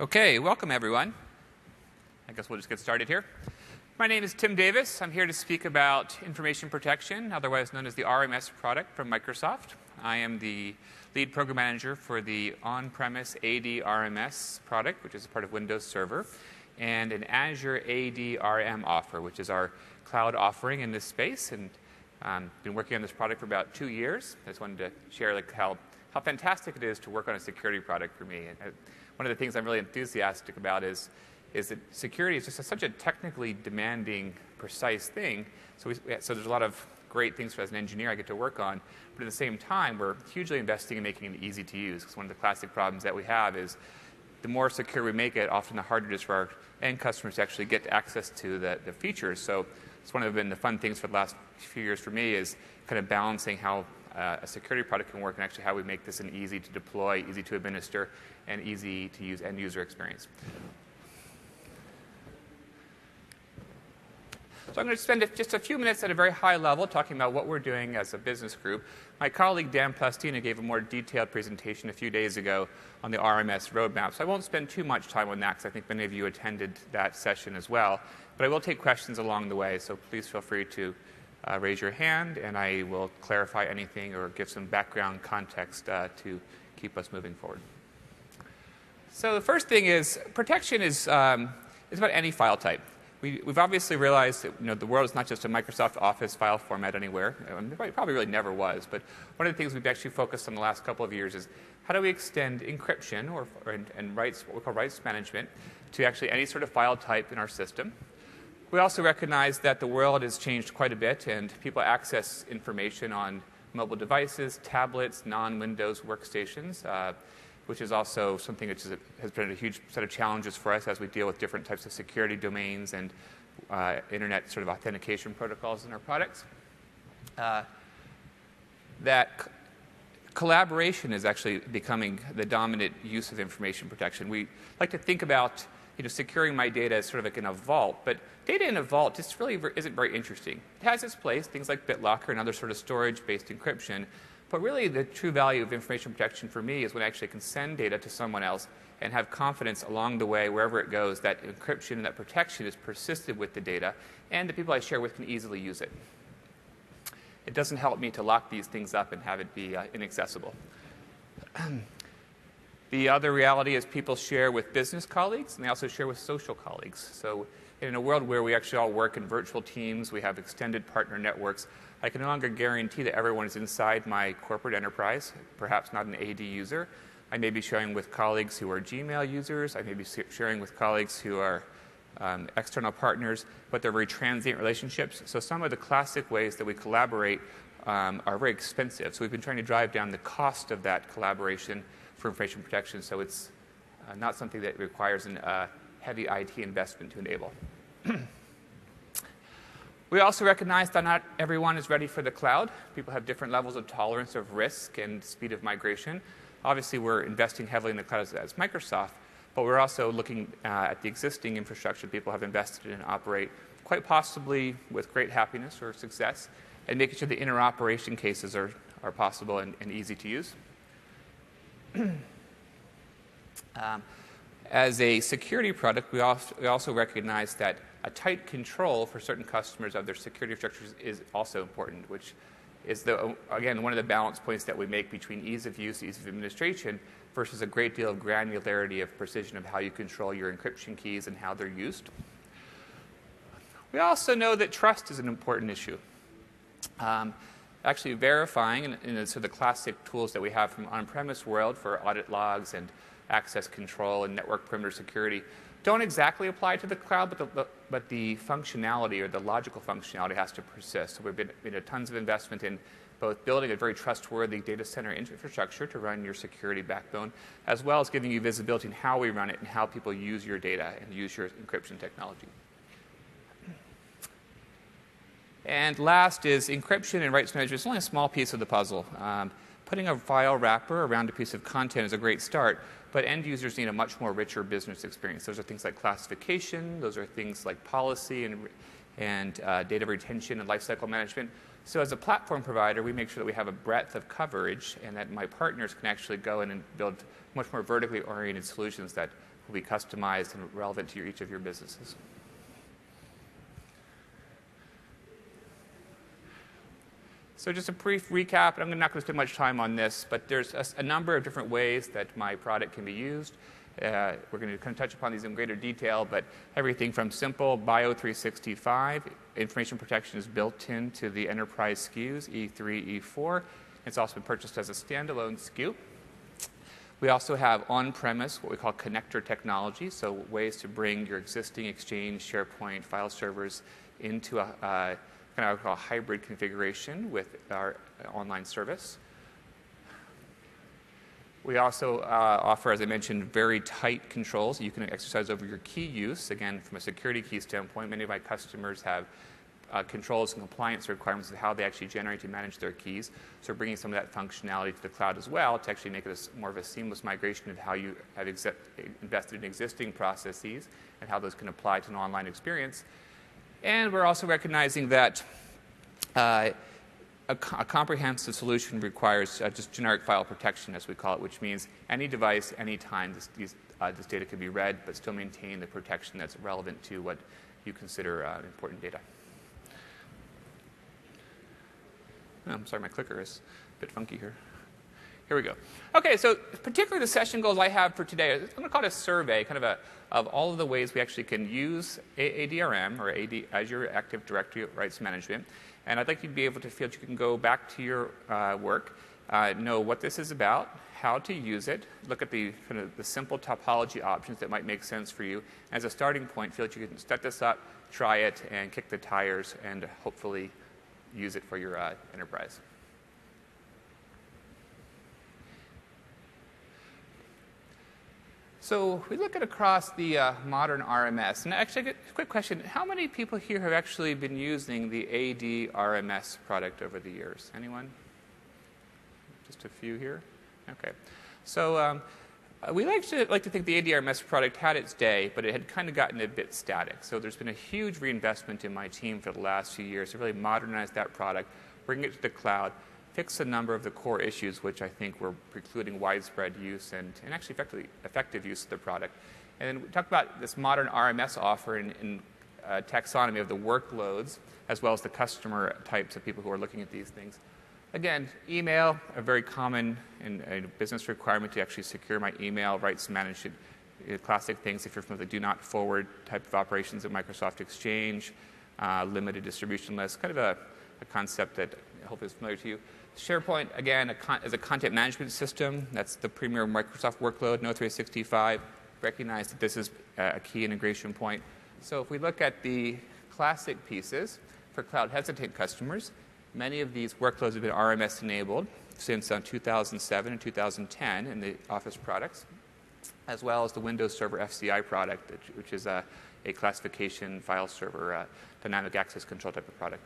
Okay, welcome everyone. I guess we'll just get started here. My name is Tim Davis. I'm here to speak about information protection, otherwise known as the RMS product from Microsoft. I am the lead program manager for the on premise AD RMS product, which is part of Windows Server, and an Azure AD RM offer, which is our cloud offering in this space. And um, been working on this product for about two years. I just wanted to share like how, how fantastic it is to work on a security product for me. And, uh, one of the things I'm really enthusiastic about is, is that security is just a, such a technically demanding, precise thing. So, we, so there's a lot of great things for, as an engineer I get to work on. But at the same time, we're hugely investing in making it easy to use. Because one of the classic problems that we have is the more secure we make it, often the harder it is for our end customers to actually get access to the, the features. So it's one of the, the fun things for the last few years for me is kind of balancing how uh, a security product can work and actually how we make this an easy to deploy, easy to administer, and easy to use end user experience. So I'm going to spend just a few minutes at a very high level talking about what we're doing as a business group. My colleague Dan Plastina gave a more detailed presentation a few days ago on the RMS roadmap, so I won't spend too much time on that because I think many of you attended that session as well. But I will take questions along the way, so please feel free to uh, raise your hand and I will clarify anything or give some background context uh, to keep us moving forward. So the first thing is protection is, um, is about any file type. We, have obviously realized that you know, the world is not just a Microsoft Office file format anywhere. It probably really never was. But one of the things we've actually focused on the last couple of years is how do we extend encryption or, or and, and rights, what we call rights management, to actually any sort of file type in our system. We also recognize that the world has changed quite a bit, and people access information on mobile devices, tablets, non Windows workstations, uh, which is also something which has been a huge set of challenges for us as we deal with different types of security domains and uh, internet sort of authentication protocols in our products. Uh, that c- collaboration is actually becoming the dominant use of information protection. We like to think about you know, securing my data as sort of like in a vault. But data in a vault just really isn't very interesting. It has its place, things like BitLocker and other sort of storage-based encryption. But really, the true value of information protection for me is when I actually can send data to someone else and have confidence along the way, wherever it goes, that encryption and that protection is persisted with the data, and the people I share with can easily use it. It doesn't help me to lock these things up and have it be uh, inaccessible. The other reality is people share with business colleagues and they also share with social colleagues. So, in a world where we actually all work in virtual teams, we have extended partner networks, I can no longer guarantee that everyone is inside my corporate enterprise, perhaps not an AD user. I may be sharing with colleagues who are Gmail users, I may be sharing with colleagues who are um, external partners, but they're very transient relationships. So, some of the classic ways that we collaborate um, are very expensive. So, we've been trying to drive down the cost of that collaboration for information protection, so it's uh, not something that requires an uh, heavy IT investment to enable. we also recognize that not everyone is ready for the cloud. People have different levels of tolerance of risk and speed of migration. Obviously, we're investing heavily in the cloud as, Microsoft, but we're also looking uh, at the existing infrastructure people have invested in and operate, quite possibly with great happiness or success, and making sure the interoperation cases are, are possible and, and easy to use. um, as a security product, we also, recognize that a tight control for certain customers of their security structures is also important, which is, the, again, one of the balance points that we make between ease of use, ease of administration, versus a great deal of granularity of precision of how you control your encryption keys and how they're used. We also know that trust is an important issue. Um, actually verifying, and, and so the classic tools that we have from on-premise world for audit logs and access control and network perimeter security don't exactly apply to the cloud, but the, but the functionality or the logical functionality has to persist. So we've been made tons of investment in both building a very trustworthy data center infrastructure to run your security backbone, as well as giving you visibility in how we run it and how people use your data and use your encryption technology. And last is encryption and rights management. It's only a small piece of the puzzle. Um, putting a file wrapper around a piece of content is a great start, but end users need a much more richer business experience. Those are things like classification, those are things like policy and, and uh, data retention and lifecycle management. So, as a platform provider, we make sure that we have a breadth of coverage and that my partners can actually go in and build much more vertically oriented solutions that will be customized and relevant to your, each of your businesses. So just a brief recap. I'm not going to spend much time on this, but there's a, a number of different ways that my product can be used. Uh, we're going to kind of touch upon these in greater detail, but everything from simple Bio 365 information protection is built into the enterprise SKUs E3, E4. It's also been purchased as a standalone SKU. We also have on-premise what we call connector technology, so ways to bring your existing Exchange, SharePoint, file servers into a, uh, kind of a hybrid configuration with our online service. We also uh, offer, as I mentioned, very tight controls you can exercise over your key use. Again, from a security key standpoint, many of my customers have uh, controls and compliance requirements of how they actually generate and manage their keys. So bringing some of that functionality to the cloud as well to actually make it a, more of a seamless migration of how you have exi- invested in existing processes and how those can apply to an online experience. And we're also recognizing that uh, a, a, comprehensive solution requires uh, just generic file protection, as we call it, which means any device, anytime, this, these, uh, this data can be read, but still maintain the protection that's relevant to what you consider uh, important data. Oh, I'm sorry, my clicker is a bit funky here. Here we go. Okay, so particularly the session goals I have for today, I'm going to call it a survey, kind of a of all of the ways we actually can use ADRM or AD, Azure Active Directory Rights Management. And I'd like you to be able to feel that you can go back to your uh, work, uh, know what this is about, how to use it, look at the kind of the simple topology options that might make sense for you. As a starting point, feel that you can set this up, try it, and kick the tires, and hopefully use it for your uh, enterprise. So we look at across the uh, modern RMS, and actually, a quick question: How many people here have actually been using the AD RMS product over the years? Anyone? Just a few here. Okay. So um, we like to like to think the AD RMS product had its day, but it had kind of gotten a bit static. So there's been a huge reinvestment in my team for the last few years to really modernize that product, bring it to the cloud, fix a number of the core issues which I think were precluding widespread use and, and actually effectively, effective use of the product. And then we talk about this modern RMS offer in, in uh, taxonomy of the workloads as well as the customer types of people who are looking at these things. Again, email, a very common and business requirement to actually secure my email, rights management, uh, classic things if you're from the do not forward type of operations at Microsoft Exchange, uh, limited distribution list, kind of a, a concept that hopefully is familiar to you. SharePoint, again, a con- is a content management system. That's the premier Microsoft workload, No365. Recognize that this is a key integration point. So if we look at the classic pieces for cloud hesitant customers, many of these workloads have been RMS enabled since uh, 2007 and 2010 in the Office products, as well as the Windows Server FCI product, which is a, a classification file server, uh, dynamic access control type of product.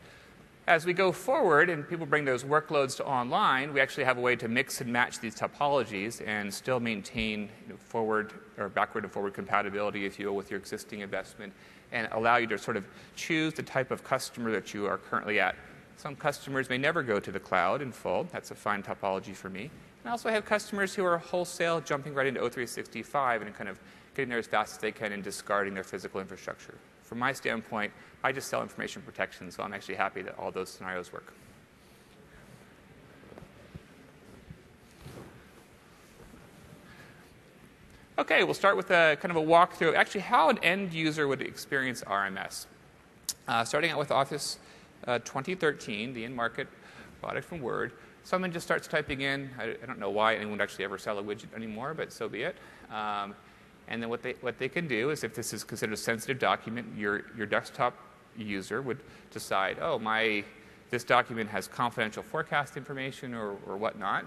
As we go forward and people bring those workloads to online, we actually have a way to mix and match these topologies and still maintain forward or backward and forward compatibility, if you will, with your existing investment and allow you to sort of choose the type of customer that you are currently at. Some customers may never go to the cloud in full. That's a fine topology for me. And I also have customers who are wholesale jumping right into O365 and kind of getting there as fast as they can and discarding their physical infrastructure. From my standpoint, I just sell information protection, so I'm actually happy that all those scenarios work. Okay, we'll start with a kind of a walkthrough. Actually, how an end user would experience RMS. Uh, starting out with Office uh, 2013, the in-market product from Word. Someone just starts typing in. I, I, don't know why anyone would actually ever sell a widget anymore, but so be it. Um, and then what they, what they can do is, if this is considered a sensitive document, your, your desktop user would decide, oh, my, this document has confidential forecast information or, or whatnot,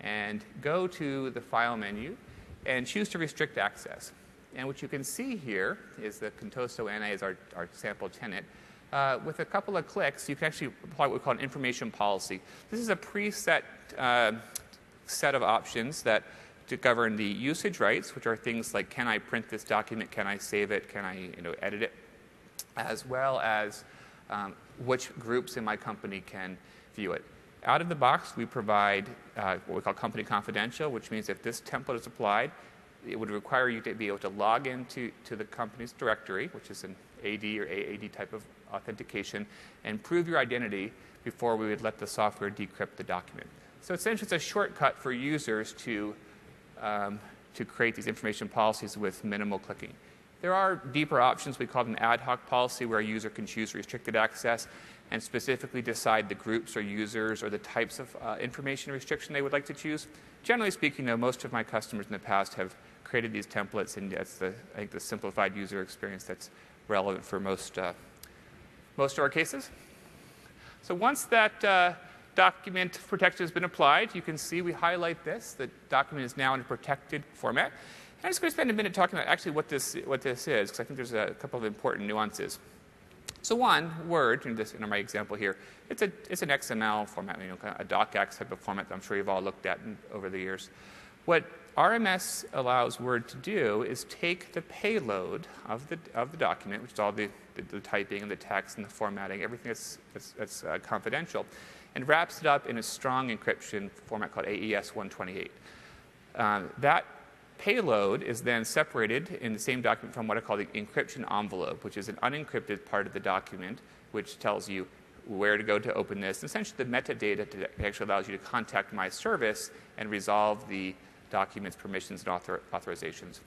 and go to the File menu and choose to restrict access. And what you can see here is the Contoso NA is our, our sample tenant. Uh, with a couple of clicks, you can actually apply what we call an information policy. This is a preset uh, set of options that to govern the usage rights, which are things like can I print this document, can I save it, can I you know, edit it, as well as um, which groups in my company can view it. Out of the box, we provide uh, what we call company confidential, which means if this template is applied, it would require you to be able to log into to the company's directory, which is an AD or AAD type of authentication, and prove your identity before we would let the software decrypt the document. So essentially, it's a shortcut for users to, um, to create these information policies with minimal clicking. There are deeper options. We call them ad hoc policy, where a user can choose restricted access and specifically decide the groups or users or the types of uh, information restriction they would like to choose. Generally speaking, though, most of my customers in the past have created these templates, and that's the, I think, the simplified user experience that's relevant for most, uh, most of our cases. So once that uh, document protection has been applied, you can see we highlight this. The document is now in a protected format. And I'm just going to spend a minute talking about actually what this, what this is, because I think there's a couple of important nuances. So one, Word, in, this, in my example here, it's, a, it's an XML format, you know, kind of a docx type of format that I'm sure you've all looked at in, over the years. What RMS allows Word to do is take the payload of the, of the document, which is all the, the, the typing and the text and the formatting, everything that's, that's, that's uh, confidential, and wraps it up in a strong encryption format called AES 128. Um, that payload is then separated in the same document from what I call the encryption envelope, which is an unencrypted part of the document, which tells you where to go to open this. Essentially, the metadata actually allows you to contact my service and resolve the document's permissions and author, authorizations.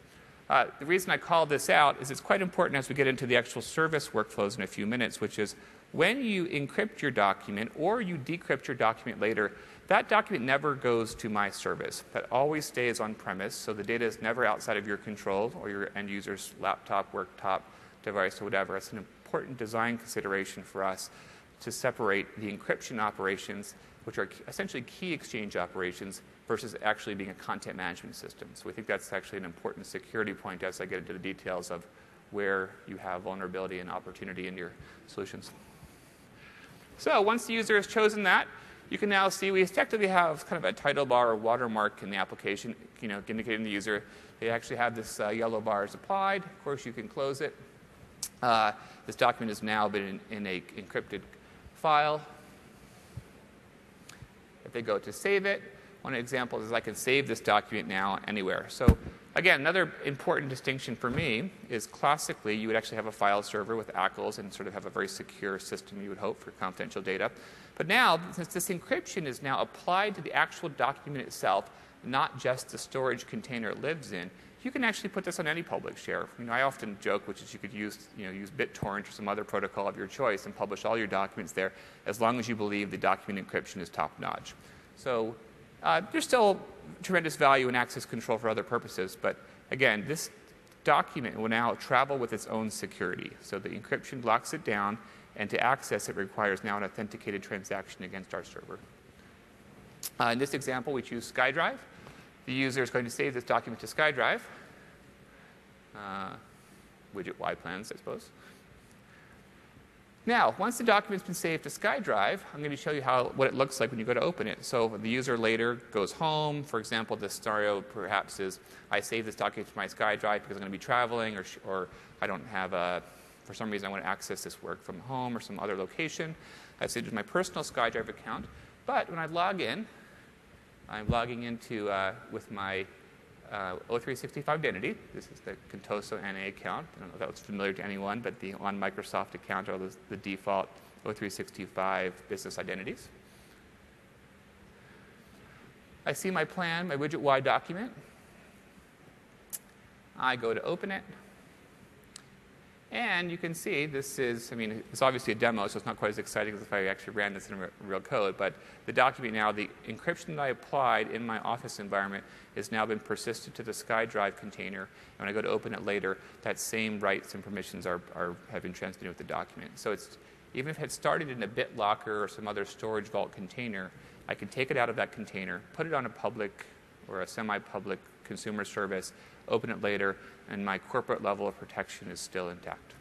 Uh, the reason I call this out is it's quite important as we get into the actual service workflows in a few minutes, which is when you encrypt your document or you decrypt your document later, that document never goes to my service. That always stays on premise, so the data is never outside of your control or your end user's laptop, worktop, device, or whatever. It's an important design consideration for us to separate the encryption operations, which are essentially key exchange operations, versus actually being a content management system. So we think that's actually an important security point as I get into the details of where you have vulnerability and opportunity in your solutions. So once the user has chosen that, you can now see we effectively have kind of a title bar or watermark in the application, you know, indicating the user. They actually have this uh, yellow bar is applied. Of course, you can close it. Uh, this document has now been in, in a encrypted file. If they go to save it, one example is I can save this document now anywhere. So again, another important distinction for me is classically you would actually have a file server with ACLs and sort of have a very secure system you would hope for confidential data. But now, since this encryption is now applied to the actual document itself, not just the storage container it lives in, you can actually put this on any public share. You know, I often joke, which is you could use, you know, use BitTorrent or some other protocol of your choice and publish all your documents there, as long as you believe the document encryption is top notch. So uh, there's still tremendous value in access control for other purposes, but again, this document will now travel with its own security. So the encryption locks it down, and to access it requires now an authenticated transaction against our server. Uh, in this example, we choose SkyDrive. The user is going to save this document to SkyDrive. Uh, widget Y plans, I suppose. Now, once the document's been saved to SkyDrive, I'm going to show you how, what it looks like when you go to open it. So the user later goes home. For example, the scenario perhaps is I save this document to my SkyDrive because I'm going to be traveling or, or I don't have a for some reason I want to access this work from home or some other location. I have to my personal SkyDrive account. But when I log in, I'm logging into uh, with my uh, O365 identity. This is the Contoso NA account. I don't know if that was familiar to anyone, but the on Microsoft account are the, the default O365 business identities. I see my plan, my widget Y document. I go to open it. And you can see this is, I mean, it's obviously a demo, so it's not quite as exciting as if I actually ran this in real code. But the document now, the encryption that I applied in my office environment has now been persisted to the SkyDrive container. And when I go to open it later, that same rights and permissions are, are, have been transmitted with the document. So it's, even if it started in a BitLocker or some other storage vault container, I can take it out of that container, put it on a public or a semi public consumer service, open it later, and my corporate level of protection is still intact.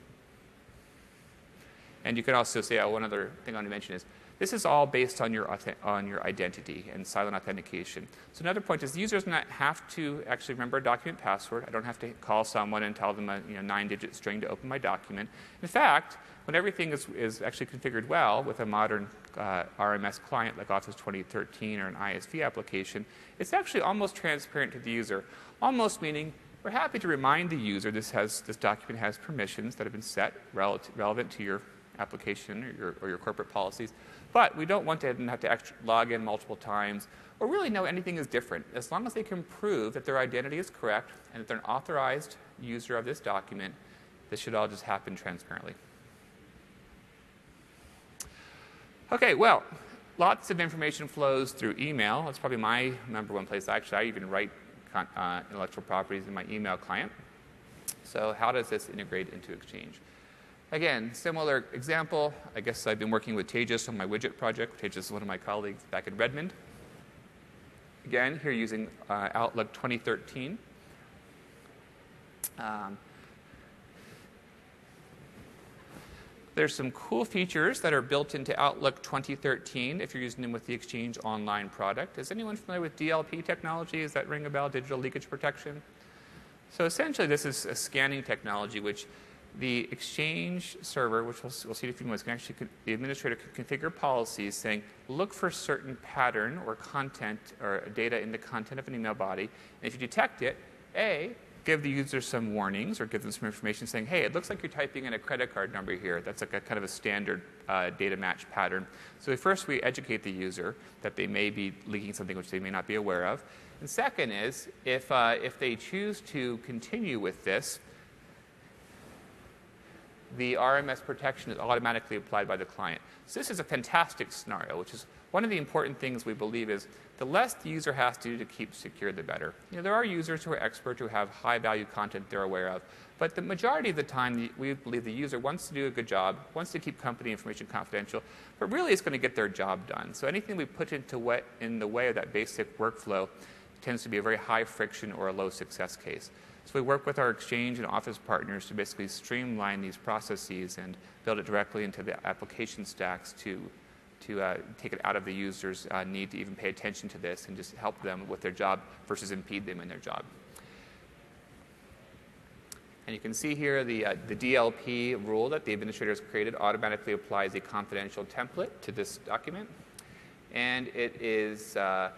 And you can also say, oh, one other thing I want to mention is this is all based on your, on your identity and silent authentication. So another point is the user does not have to actually remember a document password. I don't have to call someone and tell them a you know, nine-digit string to open my document. In fact, when everything is, is actually configured well with a modern uh, RMS client like Office 2013 or an ISV application, it's actually almost transparent to the user. Almost meaning we're happy to remind the user this, has, this document has permissions that have been set relevant to your application or your, or your corporate policies. But we don't want to have to log in multiple times or really know anything is different. As long as they can prove that their identity is correct and that they're an authorized user of this document, this should all just happen transparently. Okay, well, lots of information flows through email. That's probably my number one place. Actually, I even write uh, intellectual properties in my email client. So how does this integrate into Exchange? Again, similar example. I guess I've been working with Tejas on my widget project. Tejas is one of my colleagues back in Redmond. Again, here using uh, Outlook 2013. Um, there's some cool features that are built into Outlook 2013 if you're using them with the Exchange Online product. Is anyone familiar with DLP technology? Does that ring a bell? Digital leakage protection? So essentially, this is a scanning technology which the Exchange server, which we'll, we'll see in a few minutes, can actually, the administrator can configure policies saying, look for certain pattern or content or data in the content of an email body. And if you detect it, A, give the user some warnings or give them some information saying, hey, it looks like you're typing in a credit card number here. That's like a kind of a standard uh, data match pattern. So first we educate the user that they may be leaking something which they may not be aware of. And second is, if, uh, if they choose to continue with this, the RMS protection is automatically applied by the client. So this is a fantastic scenario, which is one of the important things we believe is the less the user has to do to keep secure, the better. You know, there are users who are expert who have high value content they're aware of, but the majority of the time, we believe the user wants to do a good job, wants to keep company information confidential, but really is going to get their job done. So anything we put into what, in the way of that basic workflow tends to be a very high friction or a low success case. So we work with our exchange and office partners to basically streamline these processes and build it directly into the application stacks to, to uh, take it out of the user's uh, need to even pay attention to this and just help them with their job versus impede them in their job. And you can see here the, uh, the DLP rule that the administrator has created automatically applies a confidential template to this document. And it is uh,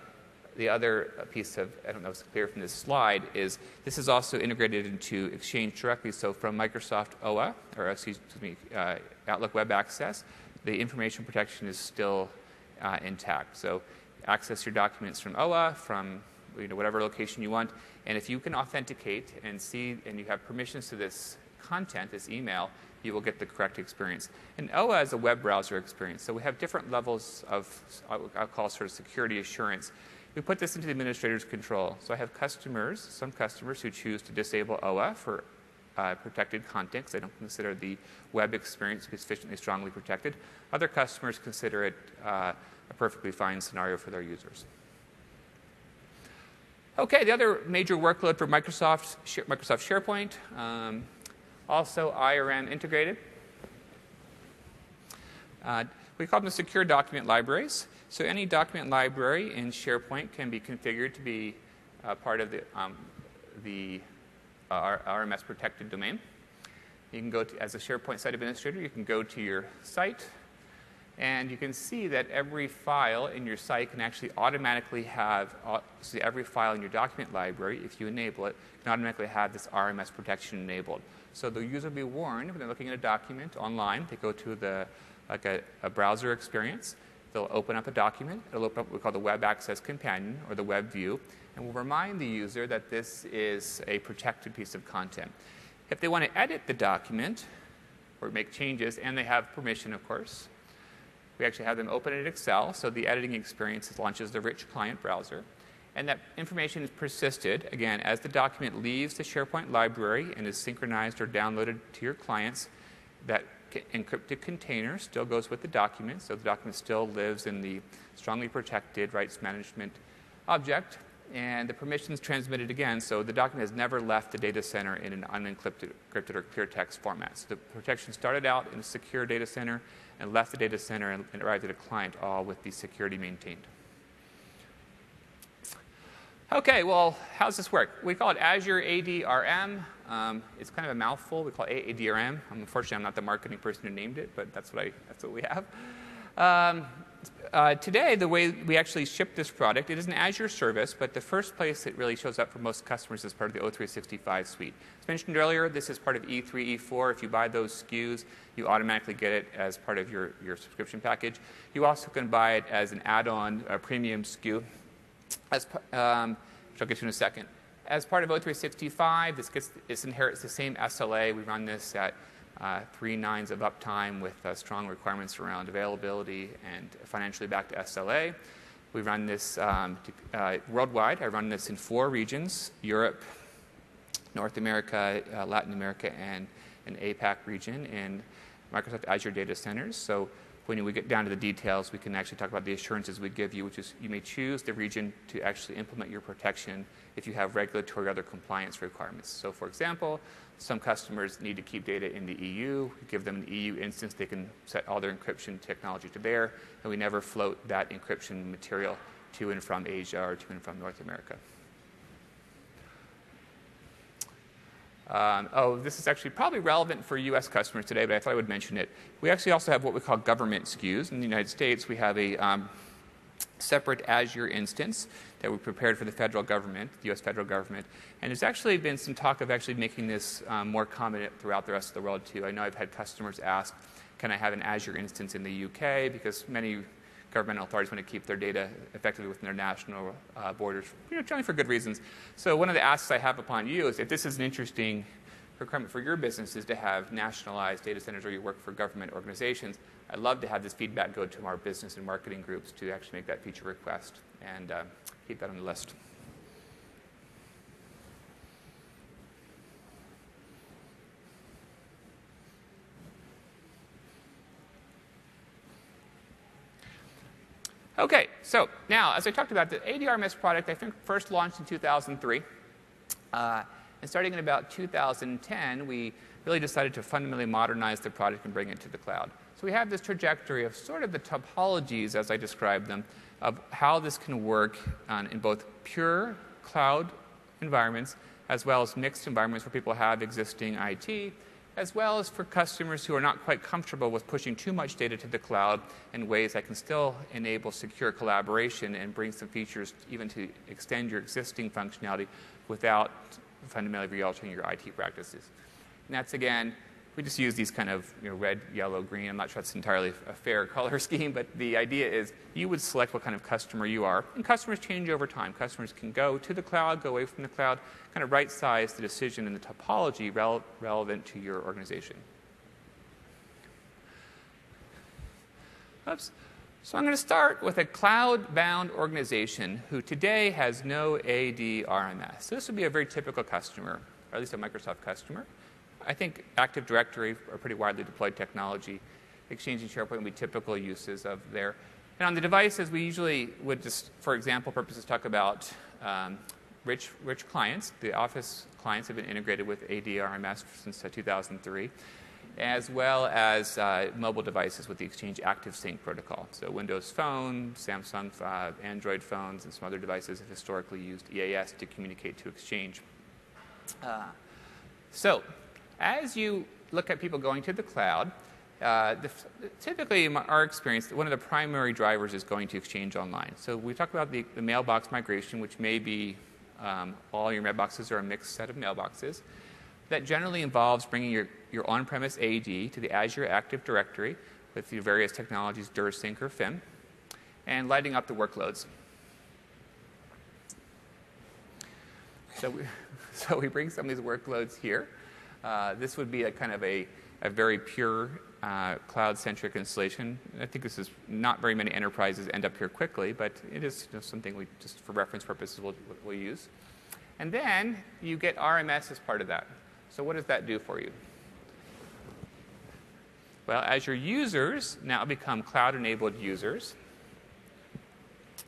the other piece of, I don't know if it's clear from this slide, is this is also integrated into Exchange directly. So from Microsoft OWA, or excuse me, uh, Outlook Web Access, the information protection is still uh, intact. So access your documents from OWA, from you know, whatever location you want. And if you can authenticate and see, and you have permissions to this content, this email, you will get the correct experience. And OWA is a web browser experience. So we have different levels of, I'll call sort of security assurance. We put this into the administrator's control. So I have customers, some customers who choose to disable OWA for uh, protected because they don't consider the web experience to be sufficiently strongly protected. Other customers consider it uh, a perfectly fine scenario for their users. Okay, the other major workload for Microsoft, Microsoft SharePoint, um, also IRM integrated. Uh, we call them secure document libraries. So any document library in SharePoint can be configured to be uh, part of the, um, the RMS protected domain. You can go to, as a SharePoint site administrator, you can go to your site and you can see that every file in your site can actually automatically have, so every file in your document library, if you enable it, can automatically have this RMS protection enabled. So the user will be warned when they're looking at a document online, they go to the, like a, a browser experience, They'll open up a document. It'll open up what we call the Web Access Companion or the Web View, and will remind the user that this is a protected piece of content. If they want to edit the document or make changes, and they have permission, of course, we actually have them open it in Excel, so the editing experience launches the rich client browser. And that information is persisted, again, as the document leaves the SharePoint library and is synchronized or downloaded to your clients, that encrypted container still goes with the document, so the document still lives in the strongly protected rights management object, and the permissions transmitted again, so the document has never left the data center in an unencrypted encrypted or clear text format. So the protection started out in a secure data center and left the data center and, and arrived at a client, all with the security maintained. Okay, well, how does this work? We call it Azure ADRM. Um, it's kind of a mouthful. We call it ADRM. Unfortunately, I'm not the marketing person who named it, but that's what, I, that's what we have. Um, uh, today, the way we actually ship this product, it is an Azure service, but the first place it really shows up for most customers is part of the O365 suite. As mentioned earlier, this is part of E3, E4. If you buy those SKUs, you automatically get it as part of your, your subscription package. You also can buy it as an add-on, a premium SKU, as, um, which I'll get to in a second. As part of O365, this, gets, this inherits the same SLA. We run this at uh, three nines of uptime with uh, strong requirements around availability and financially backed SLA. We run this um, uh, worldwide. I run this in four regions Europe, North America, uh, Latin America, and an APAC region in Microsoft Azure data centers. So when we get down to the details, we can actually talk about the assurances we give you, which is you may choose the region to actually implement your protection if you have regulatory or other compliance requirements. So, for example, some customers need to keep data in the EU. We give them an EU instance, they can set all their encryption technology to bear, and we never float that encryption material to and from Asia or to and from North America. Um, oh, this is actually probably relevant for US customers today, but I thought I would mention it. We actually also have what we call government SKUs. In the United States, we have a um, separate Azure instance that we prepared for the federal government, the US federal government. And there's actually been some talk of actually making this um, more common throughout the rest of the world, too. I know I've had customers ask, can I have an Azure instance in the UK? Because many governmental authorities want to keep their data effectively within their national uh, borders, you know, generally for good reasons. So one of the asks I have upon you is if this is an interesting requirement for your business is to have nationalized data centers or you work for government organizations, I'd love to have this feedback go to our business and marketing groups to actually make that feature request and uh, keep that on the list. Okay, so now, as I talked about, the ADRMS product I think first launched in 2003. Uh, and starting in about 2010, we really decided to fundamentally modernize the product and bring it to the cloud. So we have this trajectory of sort of the topologies, as I described them, of how this can work on, in both pure cloud environments as well as mixed environments where people have existing IT as well as for customers who are not quite comfortable with pushing too much data to the cloud in ways that can still enable secure collaboration and bring some features even to extend your existing functionality without fundamentally re-altering your IT practices. And that's again we just use these kind of you know, red, yellow, green. I'm not sure that's entirely a fair color scheme, but the idea is you would select what kind of customer you are. And customers change over time. Customers can go to the cloud, go away from the cloud, kind of right size the decision and the topology rel- relevant to your organization. Oops. So I'm going to start with a cloud-bound organization who today has no AD RMS. So this would be a very typical customer, or at least a Microsoft customer. I think Active Directory are pretty widely deployed technology. Exchange and SharePoint would be typical uses of there. And on the devices, we usually would just, for example purposes, talk about um, rich, rich clients. The Office clients have been integrated with ADRMS since uh, 2003, as well as uh, mobile devices with the Exchange Active Sync protocol. So Windows Phone, Samsung, uh, Android phones, and some other devices have historically used EAS to communicate to Exchange. Uh, so as you look at people going to the cloud, uh, the, typically, in our experience, one of the primary drivers is going to Exchange Online. So we talk about the, the mailbox migration, which may be um, all your mailboxes or a mixed set of mailboxes. That generally involves bringing your, your on-premise AD to the Azure Active Directory with the various technologies, DirSync or FIM, and lighting up the workloads. So we, so we bring some of these workloads here. Uh, this would be a kind of a, a very pure uh, cloud-centric installation. I think this is not very many enterprises end up here quickly, but it is something we just for reference purposes we'll, we'll use. And then you get RMS as part of that. So what does that do for you? Well, as your users now become cloud-enabled users,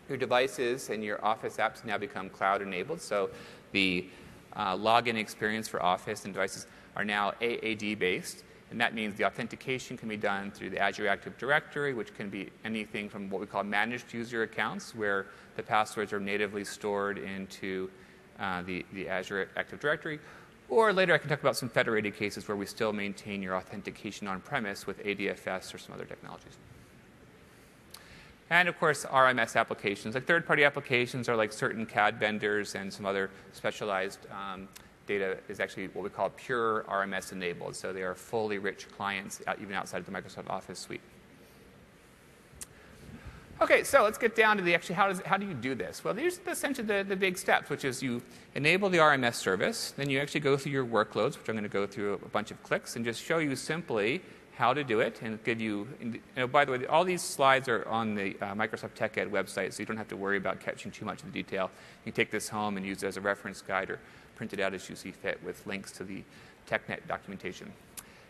your devices and your Office apps now become cloud-enabled. So the uh, login experience for Office and devices are now AAD based. And that means the authentication can be done through the Azure Active Directory, which can be anything from what we call managed user accounts, where the passwords are natively stored into uh, the, the Azure Active Directory. Or later, I can talk about some federated cases where we still maintain your authentication on premise with ADFS or some other technologies. And of course, RMS applications. Like third party applications are like certain CAD vendors and some other specialized um, data is actually what we call pure RMS enabled. So they are fully rich clients, even outside of the Microsoft Office suite. Okay, so let's get down to the actually how, does, how do you do this? Well, these are essentially the, the big steps, which is you enable the RMS service, then you actually go through your workloads, which I'm going to go through a bunch of clicks and just show you simply how to do it and give you, you know, by the way, all these slides are on the uh, Microsoft Tech Ed website, so you don't have to worry about catching too much of the detail. You can take this home and use it as a reference guide or print it out as you see fit with links to the TechNet documentation.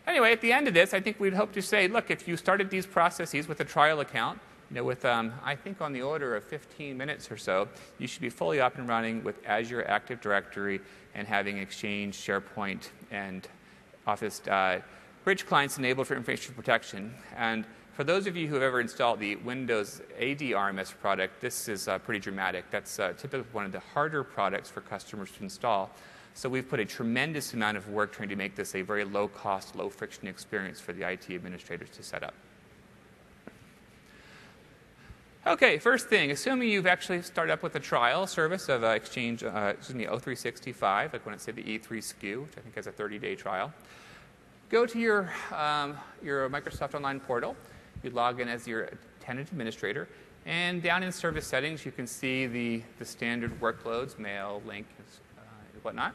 Anyway, at the end of this, I think we'd hope to say, look, if you started these processes with a trial account, you know, with um, I think on the order of 15 minutes or so, you should be fully up and running with Azure Active Directory and having Exchange, SharePoint, and Office uh, rich clients enabled for information protection. And for those of you who have ever installed the Windows AD RMS product, this is uh, pretty dramatic. That's uh, typically one of the harder products for customers to install. So we've put a tremendous amount of work trying to make this a very low cost, low friction experience for the IT administrators to set up. Okay, first thing, assuming you've actually started up with a trial service of uh, Exchange, uh, excuse me, O365, like when it said the E3 SKU, which I think has a 30 day trial, go to your, um, your Microsoft Online portal. You log in as your tenant administrator. And down in service settings, you can see the, the standard workloads, mail, Lync, uh, whatnot.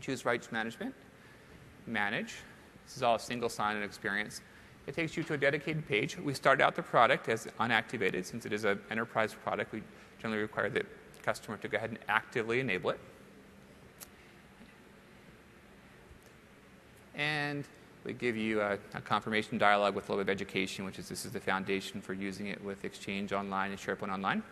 Choose rights management, manage. This is all a single sign-on experience. It takes you to a dedicated page. We start out the product as unactivated. Since it is an enterprise product, we generally require the customer to go ahead and actively enable it. And we give you a, a, confirmation dialog with a little bit of education, which is this is the foundation for using it with Exchange Online and SharePoint Online.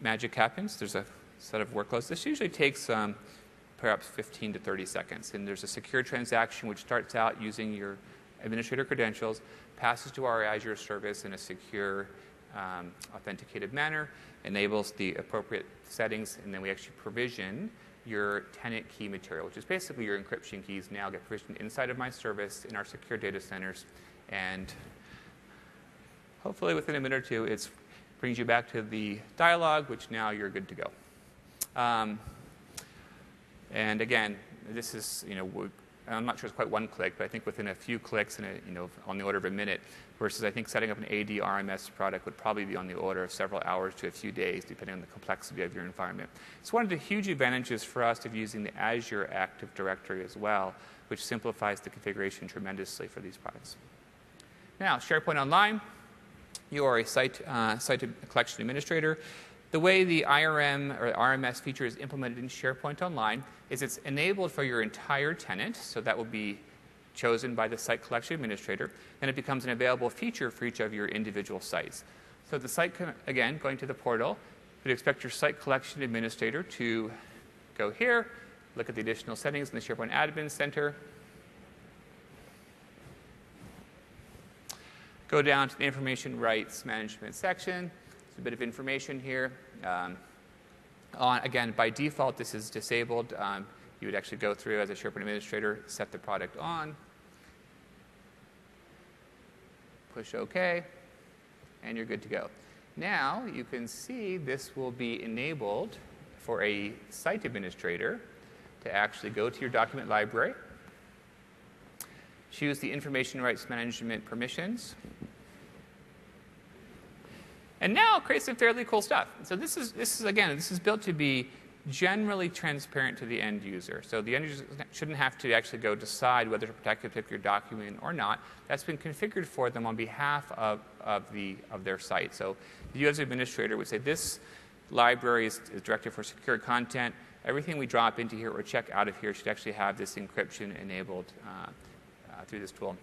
Magic happens. There's a set of workloads. This usually takes um, perhaps 15 to 30 seconds. And there's a secure transaction which starts out using your administrator credentials, passes to our Azure service in a secure, um, authenticated manner, enables the appropriate settings, and then we actually provision your tenant key material, which is basically your encryption keys now get provisioned inside of my service in our secure data centers. And hopefully within a minute or two, it brings you back to the dialog, which now you're good to go. Um, and again, this is, you know, I'm not sure it's quite one click, but I think within a few clicks and, you know, on the order of a minute, versus I think setting up an AD RMS product would probably be on the order of several hours to a few days, depending on the complexity of your environment. It's one of the huge advantages for us of using the Azure Active Directory as well, which simplifies the configuration tremendously for these products. Now, SharePoint Online, you are a site, uh, site collection administrator. The way the IRM or RMS feature is implemented in SharePoint Online is it's enabled for your entire tenant, so that will be chosen by the site collection administrator, and it becomes an available feature for each of your individual sites. So the site, again, going to the portal, you'd expect your site collection administrator to go here, look at the additional settings in the SharePoint Admin Center, go down to the information rights management section, a bit of information here. Um, on, again, by default, this is disabled. Um, you would actually go through as a SharePoint administrator, set the product on, push OK, and you're good to go. Now you can see this will be enabled for a site administrator to actually go to your document library, choose the information rights management permissions, and now it creates some fairly cool stuff. So this is, this is again, this is built to be generally transparent to the end user. So the end user shouldn't have to actually go decide whether to protect a particular document or not. That's been configured for them on behalf of, of, the, of their site. So the an administrator would say this library is, is directed for secure content. Everything we drop into here or check out of here should actually have this encryption enabled uh, uh, through this tool.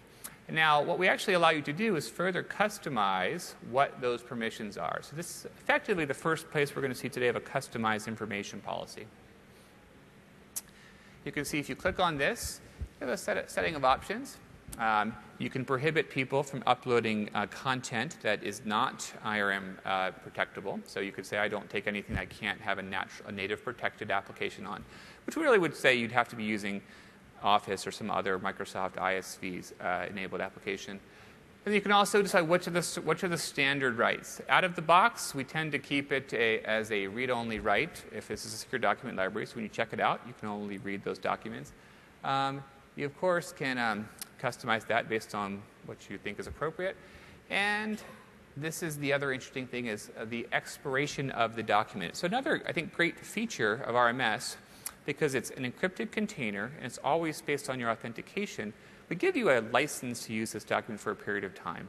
Now, what we actually allow you to do is further customize what those permissions are. So, this is effectively the first place we're going to see today of a customized information policy. You can see if you click on this, you have a set setting of options. Um, you can prohibit people from uploading uh, content that is not IRM uh, protectable. So you could say, I don't take anything I can't have a, natural, a native protected application on, which really would say you'd have to be using Office or some other Microsoft ISV's uh, enabled application. And you can also decide which are, the, which are the standard rights. Out of the box, we tend to keep it a, as a read-only write if this is a secure document library. So when you check it out, you can only read those documents. Um, you, of course, can um, customize that based on what you think is appropriate. And this is the other interesting thing is uh, the expiration of the document. So another, I think, great feature of RMS, because it's an encrypted container and it's always based on your authentication, we give you a license to use this document for a period of time.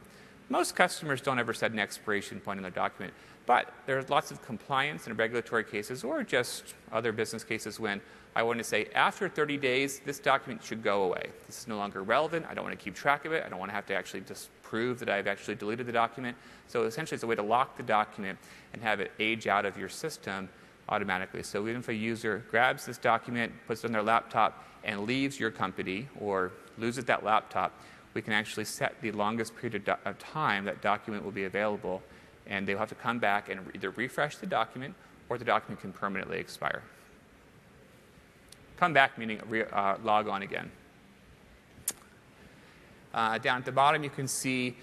Most customers don't ever set an expiration point in their document, but there are lots of compliance and regulatory cases or just other business cases when I want to say after 30 days, this document should go away. This is no longer relevant. I don't want to keep track of it. I don't want to have to actually just prove that I've actually deleted the document. So essentially, it's a way to lock the document and have it age out of your system automatically. So even if a user grabs this document, puts it on their laptop, and leaves your company or loses that laptop, we can actually set the longest period of, of time that document will be available, and they'll have to come back and either refresh the document or the document can permanently expire. Come back meaning re, uh, log on again. Uh, down at the bottom, you can see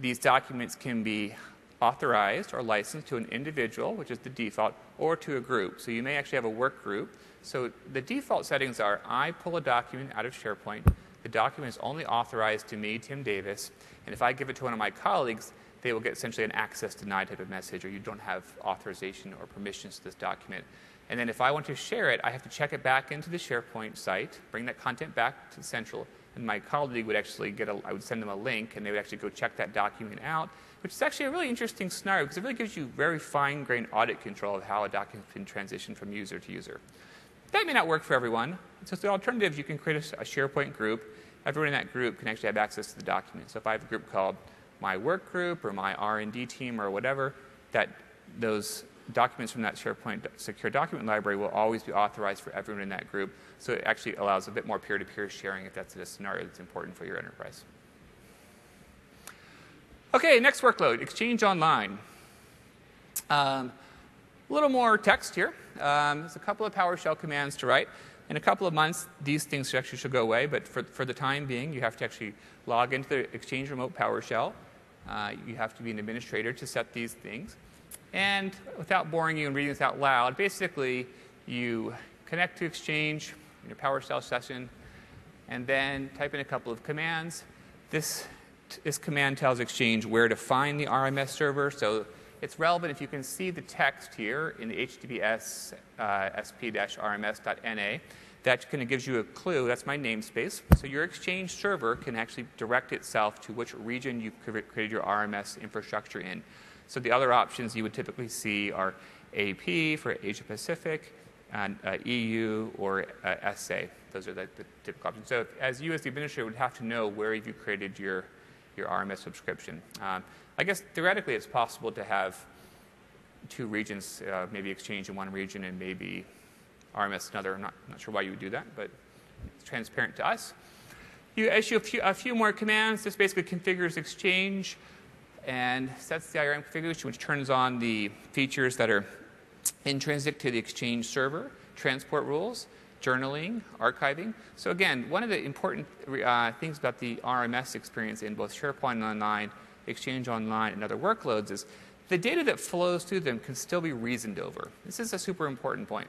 these documents can be authorized or licensed to an individual, which is the default, or to a group. So you may actually have a work group. So the default settings are I pull a document out of SharePoint. The document is only authorized to me, Tim Davis, and if I give it to one of my colleagues, they will get essentially an access denied type of message, or you don't have authorization or permissions to this document. And then if I want to share it, I have to check it back into the SharePoint site, bring that content back to Central, and my colleague would actually get a, I would send them a link, and they would actually go check that document out, which is actually a really interesting scenario because it really gives you very fine-grained audit control of how a document can transition from user to user. That may not work for everyone. So the alternative, you can create a, a SharePoint group. Everyone in that group can actually have access to the document. So if I have a group called my work group or my R&D team or whatever, that those documents from that SharePoint secure document library will always be authorized for everyone in that group. So it actually allows a bit more peer to peer sharing if that's a scenario that's important for your enterprise. Okay, next workload Exchange Online. Um, a little more text here. Um, there's a couple of PowerShell commands to write. In a couple of months, these things actually should go away, but for, for the time being, you have to actually log into the Exchange Remote PowerShell. Uh, you have to be an administrator to set these things. And without boring you and reading this out loud, basically you connect to Exchange in your PowerShell session and then type in a couple of commands. This, this command tells Exchange where to find the RMS server. So it's relevant if you can see the text here in the HTTPS uh, sp-rms.na. That kind of gives you a clue. That's my namespace. So your Exchange server can actually direct itself to which region you've created your RMS infrastructure in. So the other options you would typically see are AP for Asia Pacific, and uh, EU or uh, SA. Those are the, the, typical options. So as you as the administrator would have to know where you created your, your RMS subscription. Um, I guess theoretically it's possible to have two regions, uh, maybe exchange in one region and maybe RMS another. I'm not, not sure why you would do that, but it's transparent to us. You issue a few, a few more commands. This basically configures Exchange and sets the IRM configuration, which turns on the features that are intrinsic to the Exchange server, transport rules, journaling, archiving. So again, one of the important uh, things about the RMS experience in both SharePoint Online, Exchange Online, and other workloads is the data that flows through them can still be reasoned over. This is a super important point.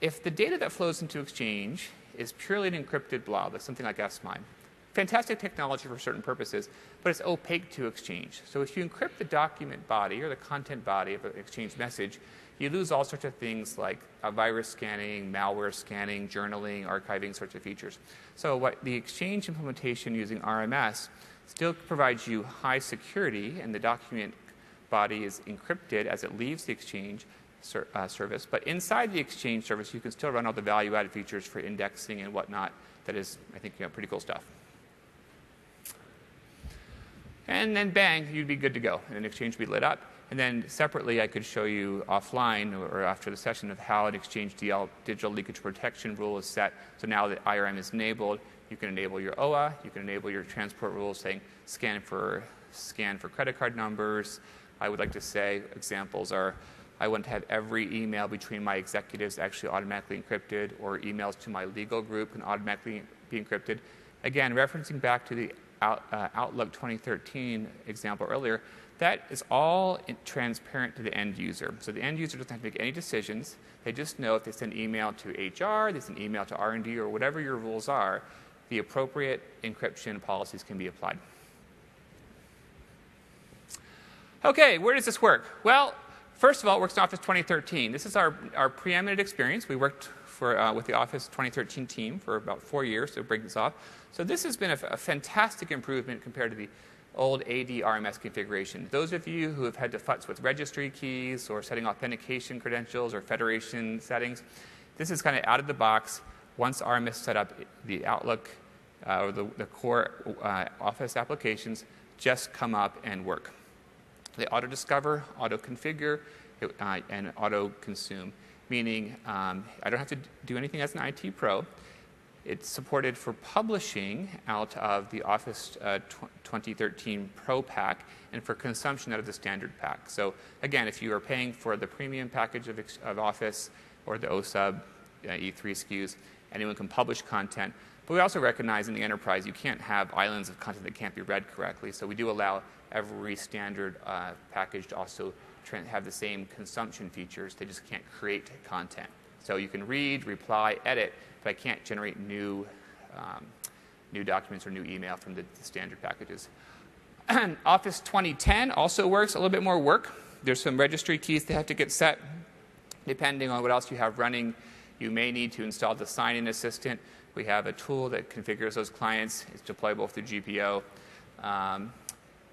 If the data that flows into Exchange is purely an encrypted blob, like something like S/MIME, fantastic technology for certain purposes, but it's opaque to Exchange. So if you encrypt the document body or the content body of an Exchange message, you lose all sorts of things like uh, virus scanning, malware scanning, journaling, archiving sorts of features. So what the Exchange implementation using RMS still provides you high security, and the document body is encrypted as it leaves the Exchange ser- uh, service. But inside the Exchange service, you can still run all the value-added features for indexing and whatnot. That is, I think, you know, pretty cool stuff and then bang, you'd be good to go. And an exchange would be lit up. And then separately, I could show you offline or after the session of how an exchange DL digital leakage protection rule is set. So now that IRM is enabled, you can enable your OWA, you can enable your transport rules saying scan for scan for credit card numbers. I would like to say examples are I want to have every email between my executives actually automatically encrypted, or emails to my legal group can automatically be encrypted. Again, referencing back to the out, uh, Outlook 2013 example earlier, that is all transparent to the end user. So the end user doesn't have to make any decisions. They just know if they send email to HR, they send email to R&D, or whatever your rules are, the appropriate encryption policies can be applied. Okay, where does this work? Well, first of all, it works in Office 2013. This is our, our preeminent experience. We worked for, uh, with the Office 2013 team for about four years to break this off. So this has been a, fantastic improvement compared to the old AD RMS configuration. Those of you who have had to futz with registry keys or setting authentication credentials or federation settings, this is kind of out of the box. Once RMS set up, the Outlook uh, or the, the core uh, Office applications just come up and work. They auto discover, auto configure, uh, and auto consume, meaning um, I don't have to do anything as an IT pro. It's supported for publishing out of the Office uh, 2013 Pro Pack and for consumption out of the standard pack. So, again, if you are paying for the premium package of, of Office or the OSUB uh, E3 SKUs, anyone can publish content. But we also recognize in the enterprise you can't have islands of content that can't be read correctly. So, we do allow every standard uh, package to also have the same consumption features. They just can't create content. So, you can read, reply, edit but I can't generate new, um, new documents or new email from the, the standard packages. Office 2010 also works, a little bit more work. There's some registry keys that have to get set. Depending on what else you have running, you may need to install the sign-in assistant. We have a tool that configures those clients. It's deployable through GPO. Um,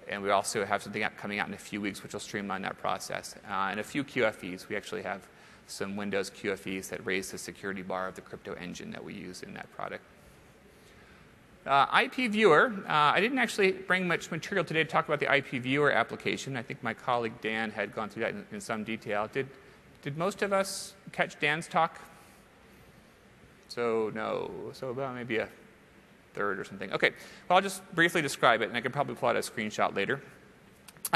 and we also have something coming out in a few weeks which will streamline that process. Uh, and a few QFEs. We actually have some Windows QFEs that raise the security bar of the crypto engine that we use in that product. Uh, IP Viewer, uh, I didn't actually bring much material today to talk about the IP Viewer application. I think my colleague Dan had gone through that in, in some detail. Did, did most of us catch Dan's talk? So, no. So, about maybe a third or something. Okay, well, I'll just briefly describe it, and I can probably plot a screenshot later.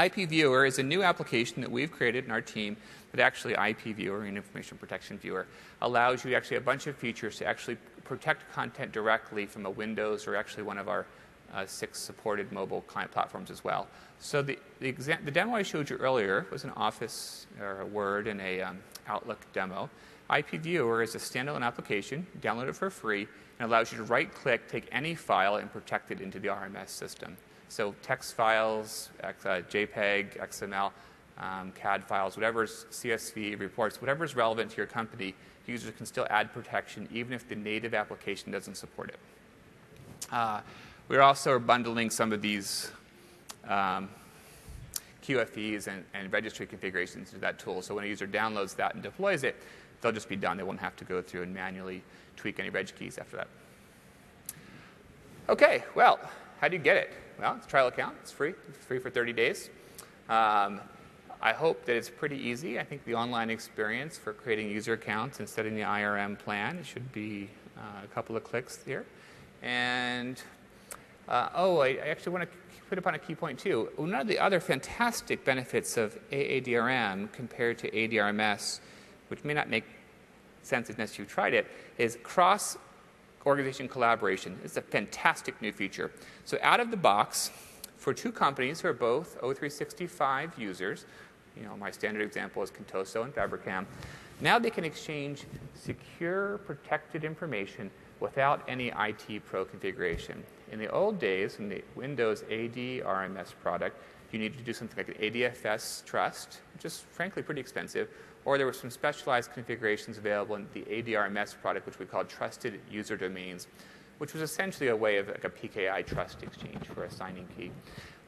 IP Viewer is a new application that we've created in our team that actually IP Viewer, an information protection viewer, allows you actually a bunch of features to actually protect content directly from a Windows or actually one of our uh, six supported mobile client platforms as well. So the, the, exam- the, demo I showed you earlier was an Office or a Word and a um, Outlook demo. IP Viewer is a standalone application, download it for free, and allows you to right click, take any file, and protect it into the RMS system. So text files, uh, JPEG, XML, um, CAD files, whatever's CSV reports, whatever's relevant to your company, users can still add protection even if the native application doesn't support it. Uh, we're also bundling some of these um, QFEs and, and, registry configurations into that tool. So when a user downloads that and deploys it, they'll just be done. They won't have to go through and manually tweak any reg keys after that. Okay, well, how do you get it? Well, it's a trial account. It's free. It's free for 30 days. Um, I hope that it's pretty easy. I think the online experience for creating user accounts and setting the IRM plan should be uh, a couple of clicks here. And uh, oh, I, I, actually want to put upon a key point too. One of the other fantastic benefits of AADRM compared to ADRMS, which may not make sense unless you've tried it, is cross organization collaboration. It's a fantastic new feature. So out of the box, for two companies who are both O365 users, you know, my standard example is Contoso and Fabrikam, now they can exchange secure, protected information without any IT Pro configuration. In the old days, in the Windows AD RMS product, you needed to do something like an ADFS trust, which is frankly pretty expensive, or there were some specialized configurations available in the ADRMS product, which we called trusted user domains, which was essentially a way of like a PKI trust exchange for a signing key.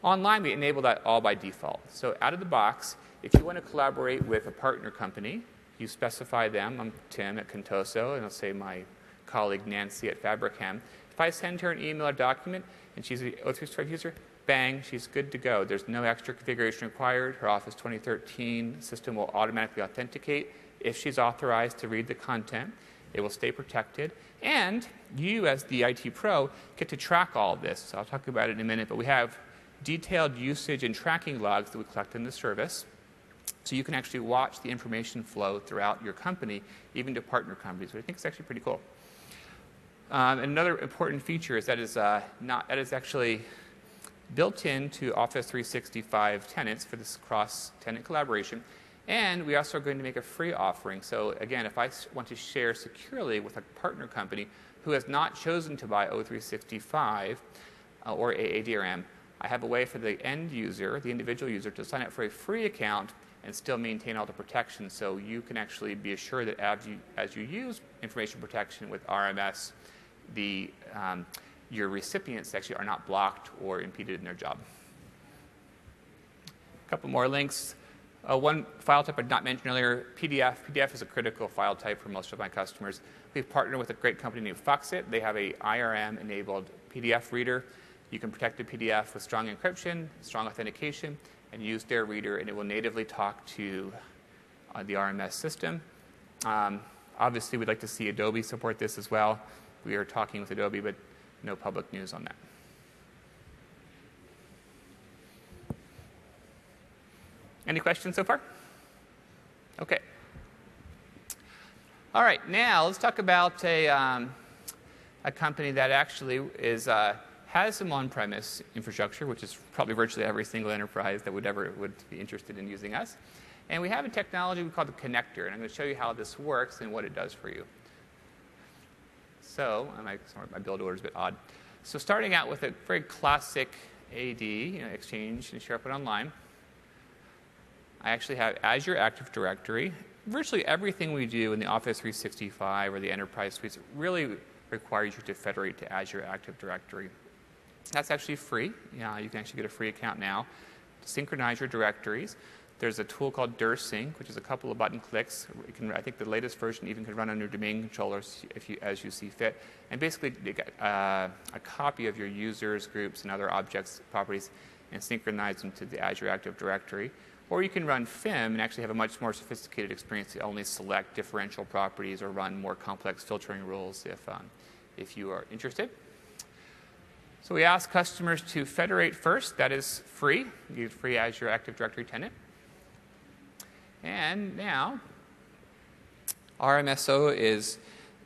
Online, we enable that all by default. So out of the box, if you want to collaborate with a partner company, you specify them. I'm Tim at Contoso, and I'll say my colleague Nancy at Fabrikam. If I send her an email or document and she's an O365 user, bang, she's good to go. There's no extra configuration required. Her Office 2013 system will automatically authenticate. If she's authorized to read the content, it will stay protected. And you, as the IT pro, get to track all of this. So I'll talk about it in a minute, but we have detailed usage and tracking logs that we collect in the service. So you can actually watch the information flow throughout your company, even to partner companies, which I think is actually pretty cool. Um, another important feature is that is uh, not that is actually built into Office 365 tenants for this cross-tenant collaboration. And we also are going to make a free offering. So again, if I want to share securely with a partner company who has not chosen to buy O365 uh, or AADRM, I have a way for the end user, the individual user, to sign up for a free account and still maintain all the protection. So you can actually be assured that as you, as you use information protection with RMS, the, um, your recipients actually are not blocked or impeded in their job. A couple more links. Uh, one file type I did not mention earlier, PDF. PDF is a critical file type for most of my customers. We've partnered with a great company named Foxit. They have a IRM-enabled PDF reader. You can protect a PDF with strong encryption, strong authentication, and use their reader, and it will natively talk to uh, the RMS system. Um, obviously, we'd like to see Adobe support this as well. We are talking with Adobe, but no public news on that. Any questions so far? Okay. All right, now let's talk about a, um, a company that actually is, uh, has some on-premise infrastructure, which is probably virtually every single enterprise that would ever would be interested in using us. And we have a technology we call the connector, and I'm going to show you how this works and what it does for you. So, my, my build order is a bit odd. So starting out with a very classic AD, you know, Exchange and SharePoint Online. I actually have Azure Active Directory. Virtually everything we do in the Office 365 or the enterprise suites really requires you to federate to Azure Active Directory. That's actually free. You can actually get a free account now synchronize your directories. There's a tool called DirSync, which is a couple of button clicks. Can, I think the latest version even can run on your domain controllers if you, as you see fit. And basically, get uh, a copy of your users, groups, and other objects, properties, and synchronize them to the Azure Active Directory. Or you can run FIM and actually have a much more sophisticated experience to only select differential properties or run more complex filtering rules if, um, if you are interested. So we ask customers to federate first. That is free. You get free Azure Active Directory tenant. And now, RMSO is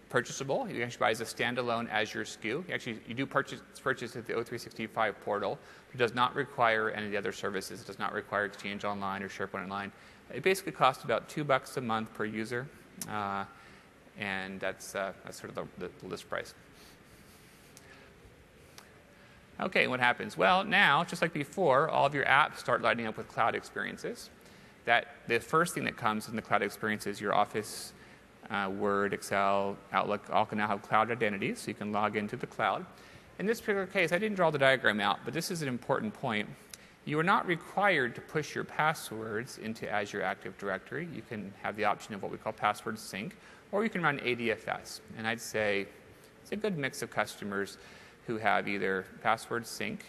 purchasable. You can actually buy as a standalone Azure SKU. You actually, you do purchase, purchase at the O365 portal. It does not require any of the other services. It does not require Exchange Online or SharePoint Online. It basically costs about two bucks a month per user, uh, and that's, uh, that's sort of the, the list price. Okay, what happens? Well, now, just like before, all of your apps start lighting up with cloud experiences. That the first thing that comes in the cloud experience is your Office, uh, Word, Excel, Outlook, all can now have cloud identities, so you can log into the cloud. In this particular case, I didn't draw the diagram out, but this is an important point. You are not required to push your passwords into Azure Active Directory. You can have the option of what we call password sync, or you can run ADFS. And I'd say it's a good mix of customers who have either password sync,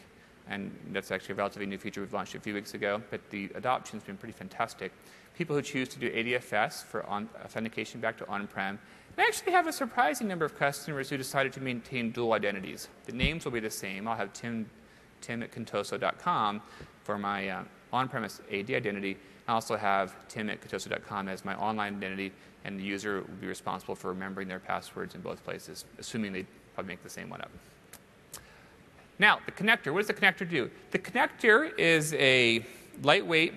and that's actually a relatively new feature we've launched a few weeks ago, but the adoption's been pretty fantastic. People who choose to do ADFS for on, authentication back to on-prem, I actually have a surprising number of customers who decided to maintain dual identities. The names will be the same. I'll have tim, tim at contoso.com for my uh, on-premise AD identity. I also have tim at contoso.com as my online identity, and the user will be responsible for remembering their passwords in both places, assuming they probably make the same one up. Now, the connector, what does the connector do? The connector is a lightweight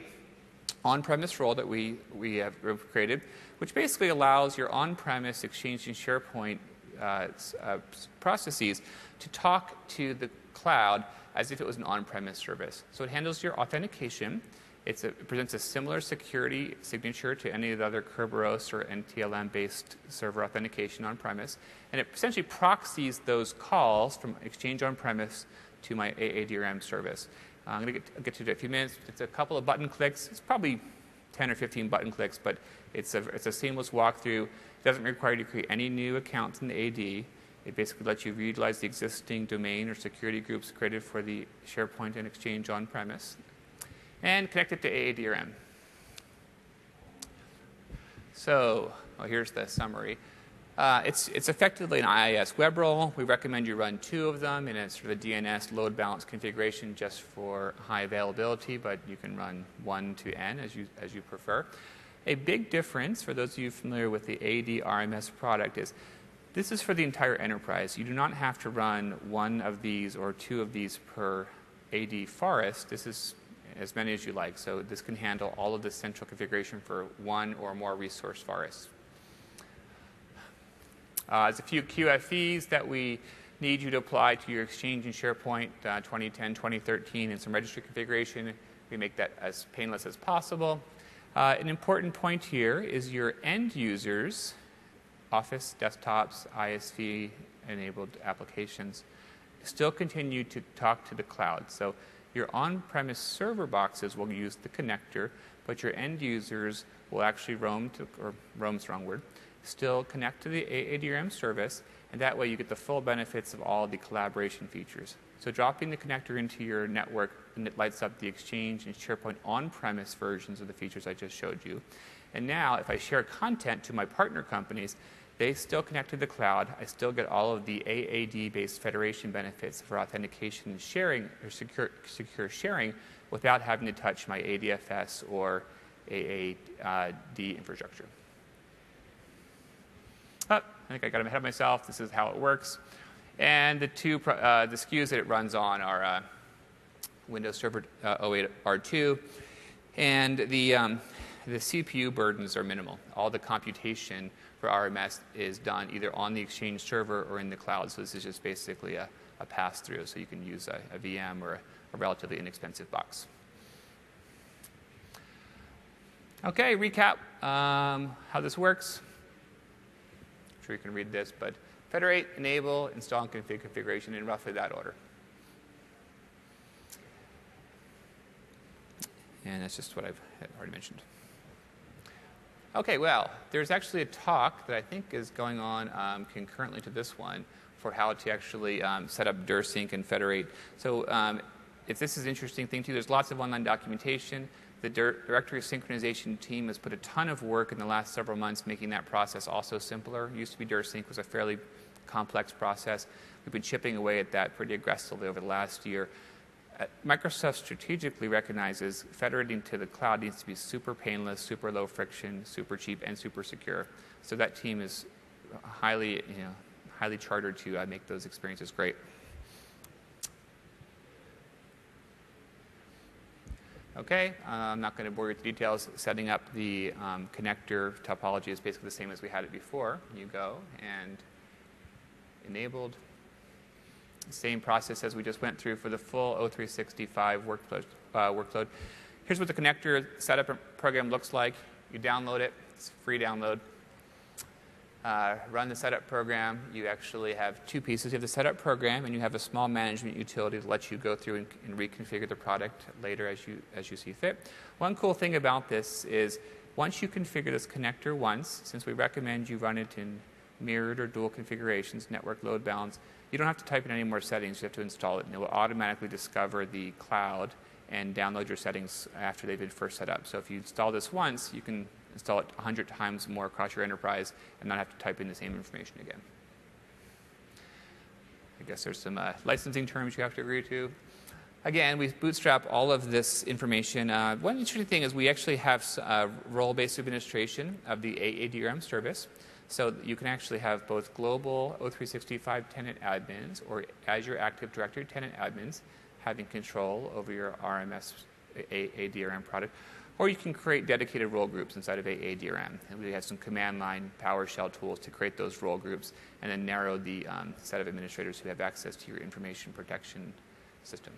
on-premise role that we, we have created which basically allows your on-premise Exchange and SharePoint uh, uh, processes to talk to the cloud as if it was an on-premise service. So it handles your authentication. A, it presents a similar security signature to any of the other Kerberos or NTLM-based server authentication on-premise, and it essentially proxies those calls from Exchange on-premise to my AADRM service. Uh, I'm going to get to it in a few minutes. It's a couple of button clicks. It's probably 10 or 15 button clicks, but it's a, it's a seamless walkthrough. It doesn't require you to create any new accounts in the AD. It basically lets you utilize the existing domain or security groups created for the SharePoint and Exchange on premise and connect it to AADRM. So, well, here's the summary. Uh, it's, it's effectively an IIS web role. We recommend you run two of them in a sort of a DNS load balance configuration just for high availability, but you can run one to n as you, as you prefer. A big difference for those of you familiar with the AD RMS product is this is for the entire enterprise. You do not have to run one of these or two of these per AD forest. This is as many as you like. So this can handle all of the central configuration for one or more resource forests. Uh, there's a few QFEs that we need you to apply to your Exchange and SharePoint uh, 2010, 2013, and some registry configuration. We make that as painless as possible. Uh, an important point here is your end users, Office, desktops, ISV enabled applications, still continue to talk to the cloud. So your on premise server boxes will use the connector, but your end users will actually roam to, or roam's the wrong word, still connect to the AADRM service, and that way you get the full benefits of all the collaboration features. So dropping the connector into your network, and it lights up the Exchange and SharePoint on-premise versions of the features I just showed you. And now, if I share content to my partner companies, they still connect to the cloud. I still get all of the AAD-based federation benefits for authentication and sharing, or secure, secure sharing, without having to touch my ADFS or AAD infrastructure. Oh, I think I got ahead of myself. This is how it works. And the two uh, the SKUs that it runs on are uh, Windows Server uh, 08 R2, and the um, the CPU burdens are minimal. All the computation for RMS is done either on the Exchange server or in the cloud. So this is just basically a, a pass through. So you can use a, a VM or a, a relatively inexpensive box. Okay, recap um, how this works. I'm sure you can read this, but federate, enable, install, and config configuration in roughly that order. And that's just what I've already mentioned. Okay, well, there's actually a talk that I think is going on um, concurrently to this one for how to actually um, set up DirSync and federate. So um, if this is an interesting thing to you, there's lots of online documentation. The directory synchronization team has put a ton of work in the last several months making that process also simpler. It used to be DirSync was a fairly complex process. We've been chipping away at that pretty aggressively over the last year. Microsoft strategically recognizes federating to the cloud needs to be super painless, super low friction, super cheap, and super secure. So that team is highly, you know, highly chartered to uh, make those experiences great. Okay, uh, I'm not going to bore you with the details. Setting up the um, connector topology is basically the same as we had it before. You go and enabled. Same process as we just went through for the full O365 workload. Uh, workload. Here's what the connector setup program looks like. You download it, it's free download uh, run the setup program, you actually have two pieces. You have the setup program, and you have a small management utility to let you go through and, and, reconfigure the product later as you, as you see fit. One cool thing about this is once you configure this connector once, since we recommend you run it in mirrored or dual configurations, network load balance, you don't have to type in any more settings. You have to install it, and it will automatically discover the cloud and download your settings after they've been first set up. So if you install this once, you can install it 100 times more across your enterprise and not have to type in the same information again. I guess there's some uh, licensing terms you have to agree to. Again, we bootstrap all of this information. Uh, one interesting thing is we actually have uh, role-based administration of the AADRM service. So you can actually have both global O365 tenant admins or Azure Active Directory tenant admins having control over your RMS AADRM product or you can create dedicated role groups inside of AADRM. And we have some command line PowerShell tools to create those role groups and then narrow the um, set of administrators who have access to your information protection system.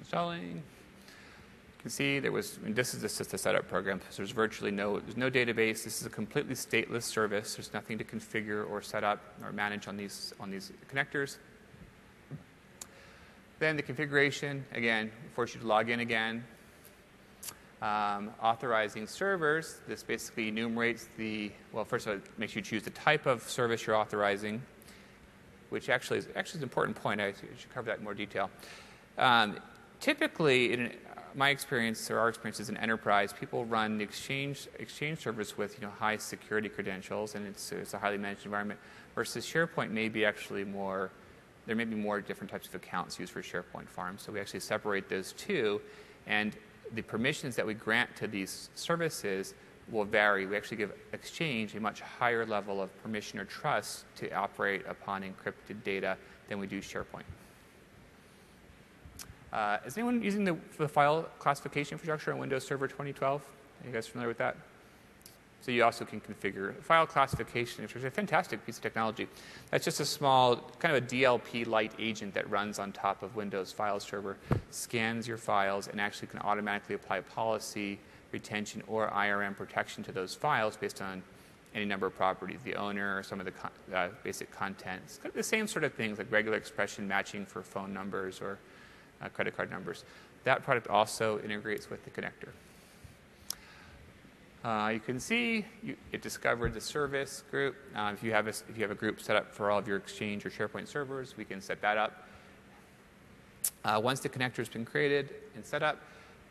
Installing. You can see there was, this is just a setup program, so there's virtually no, there's no database. This is a completely stateless service. There's nothing to configure or set up or manage on these, on these connectors. Then the configuration, again, force you to log in again. Um, authorizing servers, this basically enumerates the, well, first of all, it makes you choose the type of service you're authorizing, which actually is, actually is an important point. I should cover that in more detail. Um, typically, in my experience or our experience as an enterprise, people run the Exchange Exchange servers with you know high security credentials, and it's, it's a highly managed environment. Versus SharePoint may be actually more. There may be more different types of accounts used for SharePoint farms. So we actually separate those two, and the permissions that we grant to these services will vary. We actually give Exchange a much higher level of permission or trust to operate upon encrypted data than we do SharePoint. Uh, is anyone using the, the, file classification infrastructure on Windows Server 2012? Are you guys familiar with that? So you also can configure file classification, which is a fantastic piece of technology. That's just a small, kind of a DLP-light agent that runs on top of Windows File Server, scans your files, and actually can automatically apply policy, retention, or IRM protection to those files based on any number of properties, the owner, or some of the con uh, basic contents. The same sort of things like regular expression matching for phone numbers or uh, credit card numbers. That product also integrates with the connector. Uh, you can see you, it discovered the service group. Uh, if, you have a, if you have a group set up for all of your Exchange or SharePoint servers, we can set that up. Uh, once the connector has been created and set up,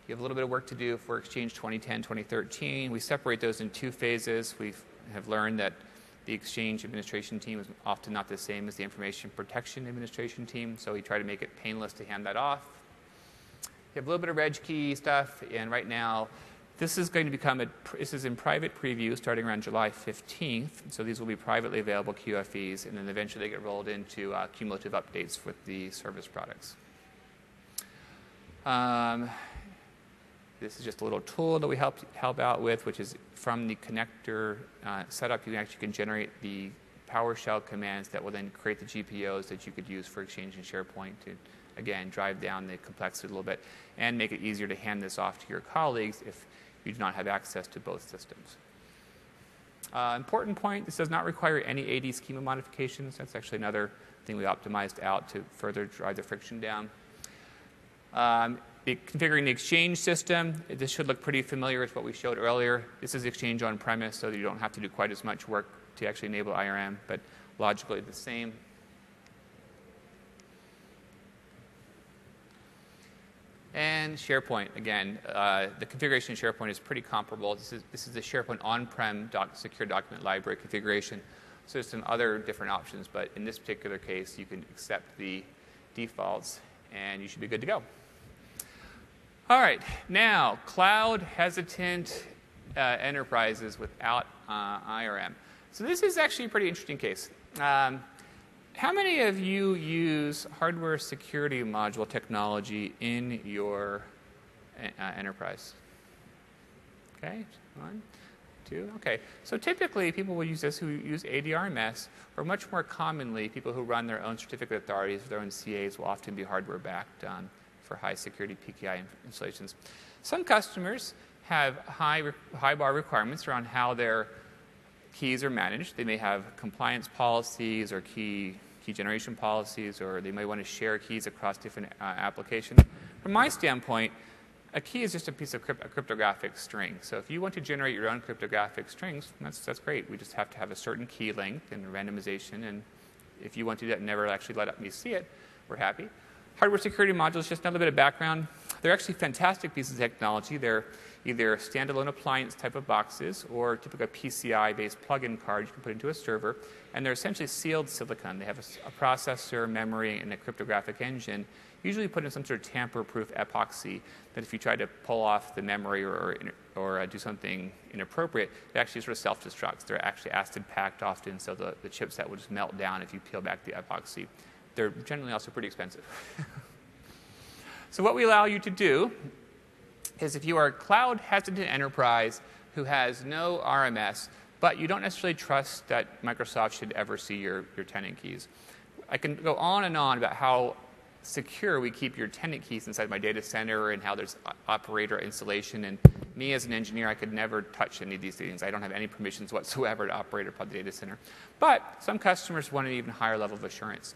you have a little bit of work to do for Exchange 2010, 2013. We separate those in two phases. We have learned that the Exchange administration team is often not the same as the information protection administration team, so we try to make it painless to hand that off. You have a little bit of reg key stuff, and right now, this is going to become a, this is in private preview starting around July 15th. So these will be privately available QFEs, and then eventually they get rolled into uh, cumulative updates with the service products. Um, this is just a little tool that we help help out with, which is from the connector uh, setup. You actually can generate the PowerShell commands that will then create the GPOs that you could use for Exchange and SharePoint to, again, drive down the complexity a little bit and make it easier to hand this off to your colleagues if you do not have access to both systems. Uh, important point, this does not require any AD schema modifications. That's actually another thing we optimized out to further drive the friction down. Um, configuring the Exchange system, this should look pretty familiar with what we showed earlier. This is Exchange on-premise, so you don't have to do quite as much work to actually enable IRM, but logically the same. And SharePoint, again, uh, the configuration in SharePoint is pretty comparable. This is, this is the SharePoint on-prem doc, secure document library configuration. So there's some other different options, but in this particular case, you can accept the defaults and you should be good to go. All right, now, cloud hesitant uh, enterprises without uh, IRM. So this is actually a pretty interesting case. Um, how many of you use hardware security module technology in your uh, enterprise? Okay, one, two, okay. So typically, people will use this who use ADRMS, or much more commonly, people who run their own certificate authorities, their own CAs will often be hardware backed um, for high security PKI installations. Some customers have high, high bar requirements around how their keys are managed. They may have compliance policies or key, key generation policies, or they may want to share keys across different uh, applications. From my standpoint, a key is just a piece of crypt- a cryptographic string. So if you want to generate your own cryptographic strings, that's, that's great. We just have to have a certain key length and randomization. And if you want to do that and never actually let me see it, we're happy. Hardware security modules, just another bit of background. They're actually fantastic pieces of technology. They're either standalone appliance type of boxes or typical PCI based plug in cards you can put into a server. And they're essentially sealed silicon. They have a, a processor, memory, and a cryptographic engine, usually put in some sort of tamper proof epoxy that if you try to pull off the memory or, or, or uh, do something inappropriate, it actually sort of self destructs. They're actually acid packed often, so the, the chipset will just melt down if you peel back the epoxy. They're generally also pretty expensive. so, what we allow you to do is if you are a cloud hesitant enterprise who has no RMS, but you don't necessarily trust that Microsoft should ever see your, your tenant keys. I can go on and on about how secure we keep your tenant keys inside my data center and how there's operator installation. And me as an engineer, I could never touch any of these things. I don't have any permissions whatsoever to operate upon the data center. But some customers want an even higher level of assurance.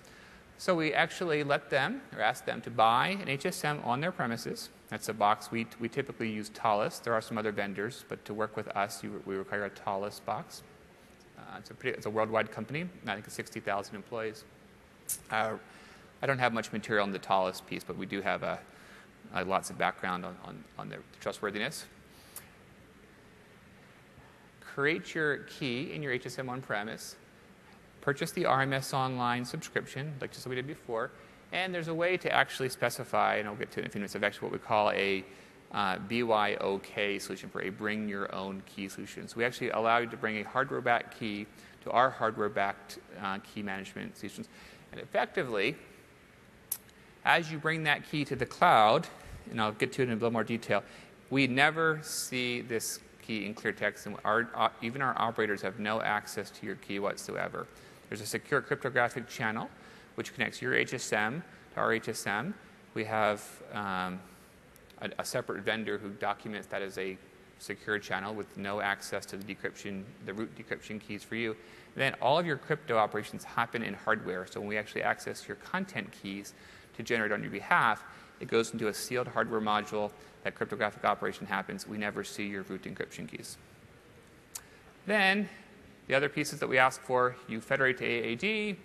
So we actually let them or ask them to buy an HSM on their premises. That's a box. We, we typically use Thales. There are some other vendors, but to work with us, you, we require a Thales box. Uh, it's, a pretty, it's a worldwide company. I think it's 60,000 employees. Uh, I don't have much material on the Thales piece, but we do have a, uh, lots of background on, on, on their trustworthiness. Create your key in your HSM on premise. Purchase the RMS Online subscription, like just what we did before. And there's a way to actually specify, and I'll get to it in a few minutes, of actually what we call a uh, BYOK solution for a bring your own key solution. So we actually allow you to bring a hardware backed key to our hardware backed uh, key management solutions. And effectively, as you bring that key to the cloud, and I'll get to it in a little more detail, we never see this key in clear text, and our, uh, even our operators have no access to your key whatsoever. There's a secure cryptographic channel which connects your HSM to our HSM. We have um, a, a, separate vendor who documents that as a secure channel with no access to the decryption, the root decryption keys for you. And then all of your crypto operations happen in hardware. So when we actually access your content keys to generate on your behalf, it goes into a sealed hardware module. That cryptographic operation happens. We never see your root encryption keys. Then the other pieces that we ask for, you federate to AAD.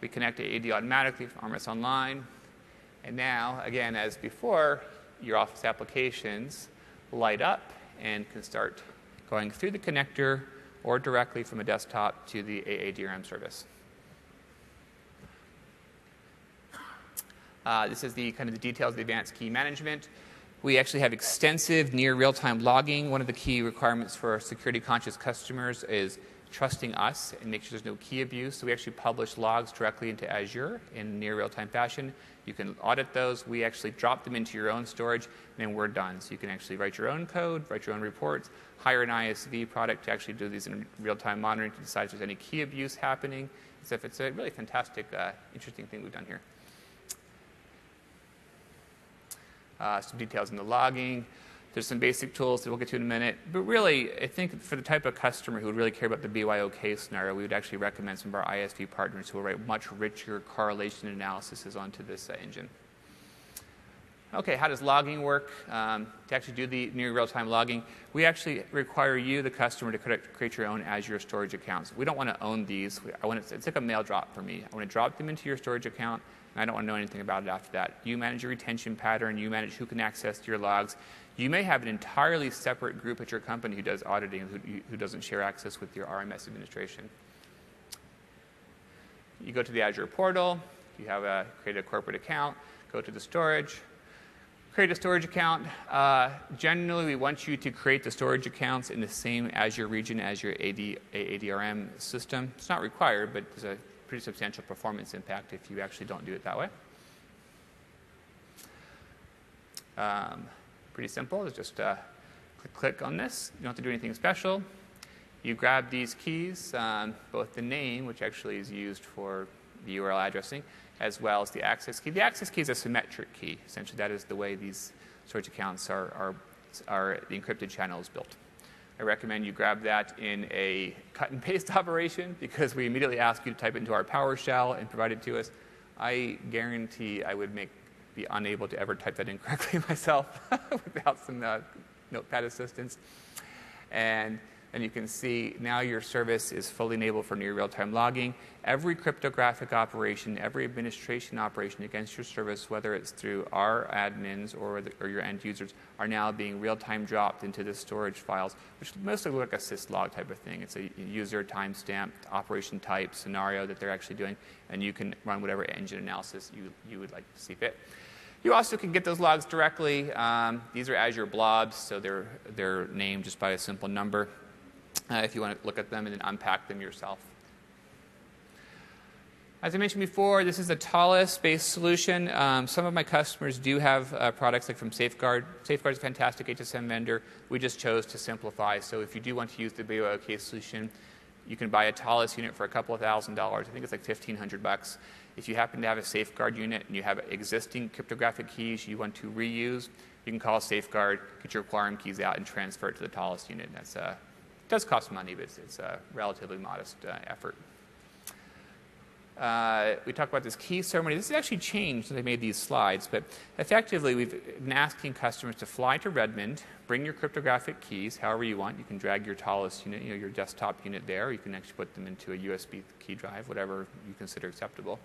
We connect to AAD automatically from RMS Online. And now, again, as before, your Office applications light up and can start going through the connector or directly from a desktop to the AADRM service. Uh, this is the kind of the details of the advanced key management. We actually have extensive near real-time logging. One of the key requirements for security conscious customers is trusting us and make sure there's no key abuse. So we actually publish logs directly into Azure in near real-time fashion. You can audit those. We actually drop them into your own storage, and then we're done. So you can actually write your own code, write your own reports, hire an ISV product to actually do these in real-time monitoring to decide if there's any key abuse happening. So it's a really fantastic, uh, interesting thing we've done here. Uh, some details in the logging. There's some basic tools that we'll get to in a minute. But really, I think for the type of customer who would really care about the BYOK scenario, we would actually recommend some of our ISV partners who will write much richer correlation analyses onto this uh, engine. Okay, how does logging work? Um, to actually do the near real time logging, we actually require you, the customer, to create your own Azure storage accounts. We don't want to own these. I want to, it's like a mail drop for me. I want to drop them into your storage account, I don't want to know anything about it after that. You manage your retention pattern, you manage who can access your logs, you may have an entirely separate group at your company who does auditing who, who doesn't share access with your RMS administration. You go to the Azure portal, you have a create a corporate account, go to the storage, create a storage account. Uh, generally, we want you to create the storage accounts in the same Azure region as your AD, AADRM system. It's not required, but there's a pretty substantial performance impact if you actually don't do it that way. Um, Pretty simple. It's just uh, click, click on this. You don't have to do anything special. You grab these keys, um, both the name, which actually is used for the URL addressing, as well as the access key. The access key is a symmetric key. Essentially, that is the way these storage accounts are, are, are the encrypted channel is built. I recommend you grab that in a cut and paste operation because we immediately ask you to type it into our PowerShell and provide it to us. I guarantee I would make be unable to ever type that in correctly myself without some uh, notepad assistance. And then you can see now your service is fully enabled for near real time logging. Every cryptographic operation, every administration operation against your service, whether it's through our admins or, the, or your end users, are now being real time dropped into the storage files, which mostly look like a syslog type of thing. It's a user timestamp operation type scenario that they're actually doing, and you can run whatever engine analysis you, you would like to see fit. You also can get those logs directly. Um, these are Azure blobs, so they're, they're named just by a simple number uh, if you want to look at them and then unpack them yourself. As I mentioned before, this is a Thales based solution. Um, some of my customers do have uh, products like from Safeguard. Safeguard is a fantastic HSM vendor. We just chose to simplify. So if you do want to use the BYOK solution, you can buy a Thales unit for a couple of thousand dollars. I think it's like 1500 bucks. If you happen to have a safeguard unit and you have existing cryptographic keys you want to reuse, you can call Safeguard, get your quorum keys out, and transfer it to the Thales unit. That's uh, it does cost money, but it's, it's a relatively modest uh, effort. Uh, we talk about this key ceremony. This has actually changed since I made these slides, but effectively, we've been asking customers to fly to Redmond, bring your cryptographic keys, however you want. You can drag your Thales unit, you know, your desktop unit there. You can actually put them into a USB key drive, whatever you consider acceptable.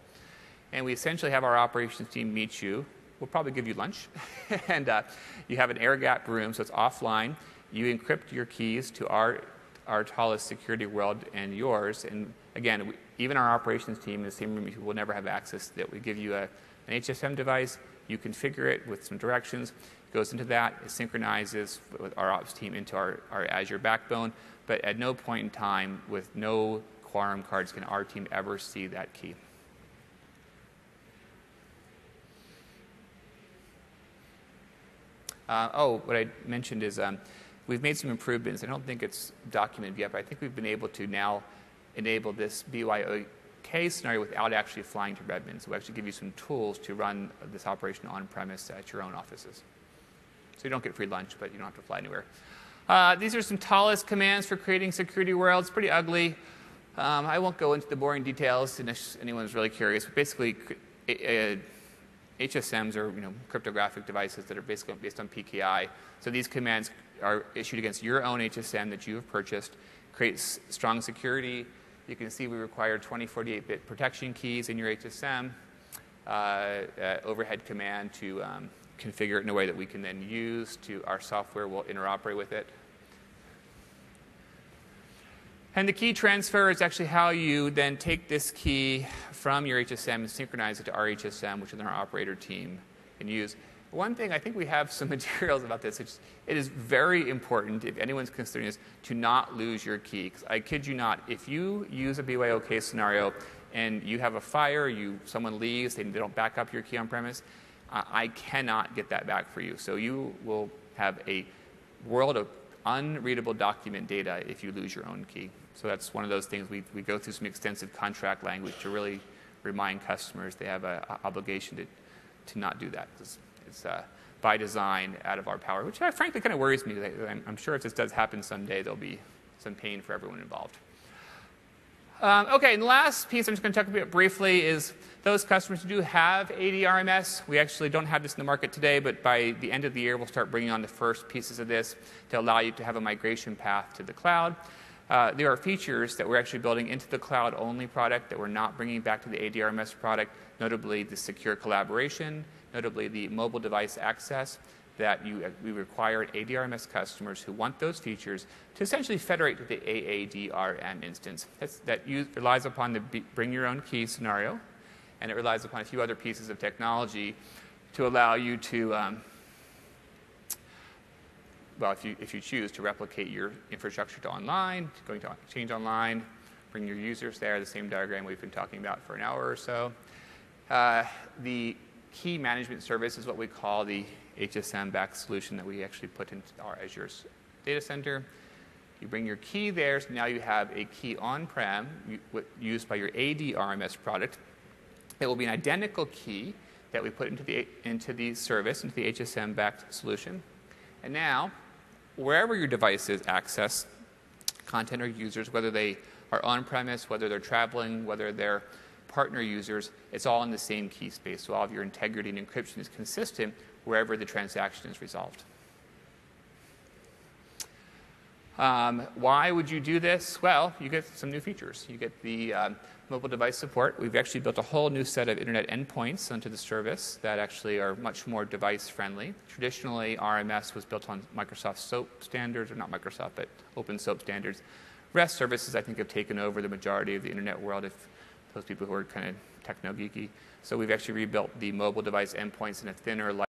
And we essentially have our operations team meet you we'll probably give you lunch. and uh, you have an air gap room, so it's offline. You encrypt your keys to our, our Thales security world and yours. And again, we, even our operations team in the same room will never have access to that. We give you a, an HSM device, you configure it with some directions, it goes into that, it synchronizes with our ops team into our, our Azure backbone, but at no point in time, with no quorum cards, can our team ever see that key. Uh, oh, what I mentioned is um, we've made some improvements. I don't think it's documented yet, but I think we've been able to now enable this BYOK scenario without actually flying to Redmond. So we actually give you some tools to run this operation on premise at your own offices. So you don't get free lunch, but you don't have to fly anywhere. Uh, these are some Thales commands for creating security worlds. Pretty ugly. Um, I won't go into the boring details unless anyone's really curious. But basically, uh, HSMs are you know, cryptographic devices that are basically based on PKI. So these commands are issued against your own HSM that you have purchased, creates strong security. You can see we require 2048-bit protection keys in your HSM, uh, uh, overhead command to um, configure it in a way that we can then use to our software will interoperate with it. And the key transfer is actually how you then take this key from your HSM and synchronize it to our HSM, which is our operator team can use. One thing, I think we have some materials about this. Which it is very important, if anyone's considering this, to not lose your key. I kid you not, if you use a BYOK scenario and you have a fire, you someone leaves, they don't back up your key on premise, uh, I cannot get that back for you. So you will have a world of unreadable document data if you lose your own key. So that's one of those things we, we go through some extensive contract language to really remind customers they have an obligation to, to not do that. It's, it's uh, by design out of our power, which uh, frankly kind of worries me. I'm, sure if this does happen someday, there'll be some pain for everyone involved. Um, okay, and the last piece I'm just going to talk about briefly is those customers who do have ADRMS. We actually don't have this in the market today, but by the end of the year, we'll start bringing on the first pieces of this to allow you to have a migration path to the cloud. Uh, there are features that we're actually building into the cloud only product that we're not bringing back to the ADRMS product, notably the secure collaboration, notably the mobile device access that you, we require ADRMS customers who want those features to essentially federate to the AADRM instance. That's, that use, relies upon the bring your own key scenario, and it relies upon a few other pieces of technology to allow you to um, well, if you, if you choose to replicate your infrastructure to online, going to Exchange Online, bring your users there, the same diagram we've been talking about for an hour or so. Uh, the key management service is what we call the HSM backed solution that we actually put into our Azure data center. You bring your key there, so now you have a key on prem used by your AD RMS product. It will be an identical key that we put into the, into the service, into the HSM backed solution. And now wherever your devices access content or users, whether they are on premise, whether they're traveling, whether they're partner users, it's all in the same key space. So all of your integrity and encryption is consistent wherever the transaction is resolved. Um, why would you do this? Well, you get some new features. You get the um, mobile device support. We've actually built a whole new set of internet endpoints onto the service that actually are much more device friendly. Traditionally, RMS was built on Microsoft SOAP standards, or not Microsoft, but open SOAP standards. REST services, I think, have taken over the majority of the internet world, if those people who are kind of techno geeky. So we've actually rebuilt the mobile device endpoints in a thinner,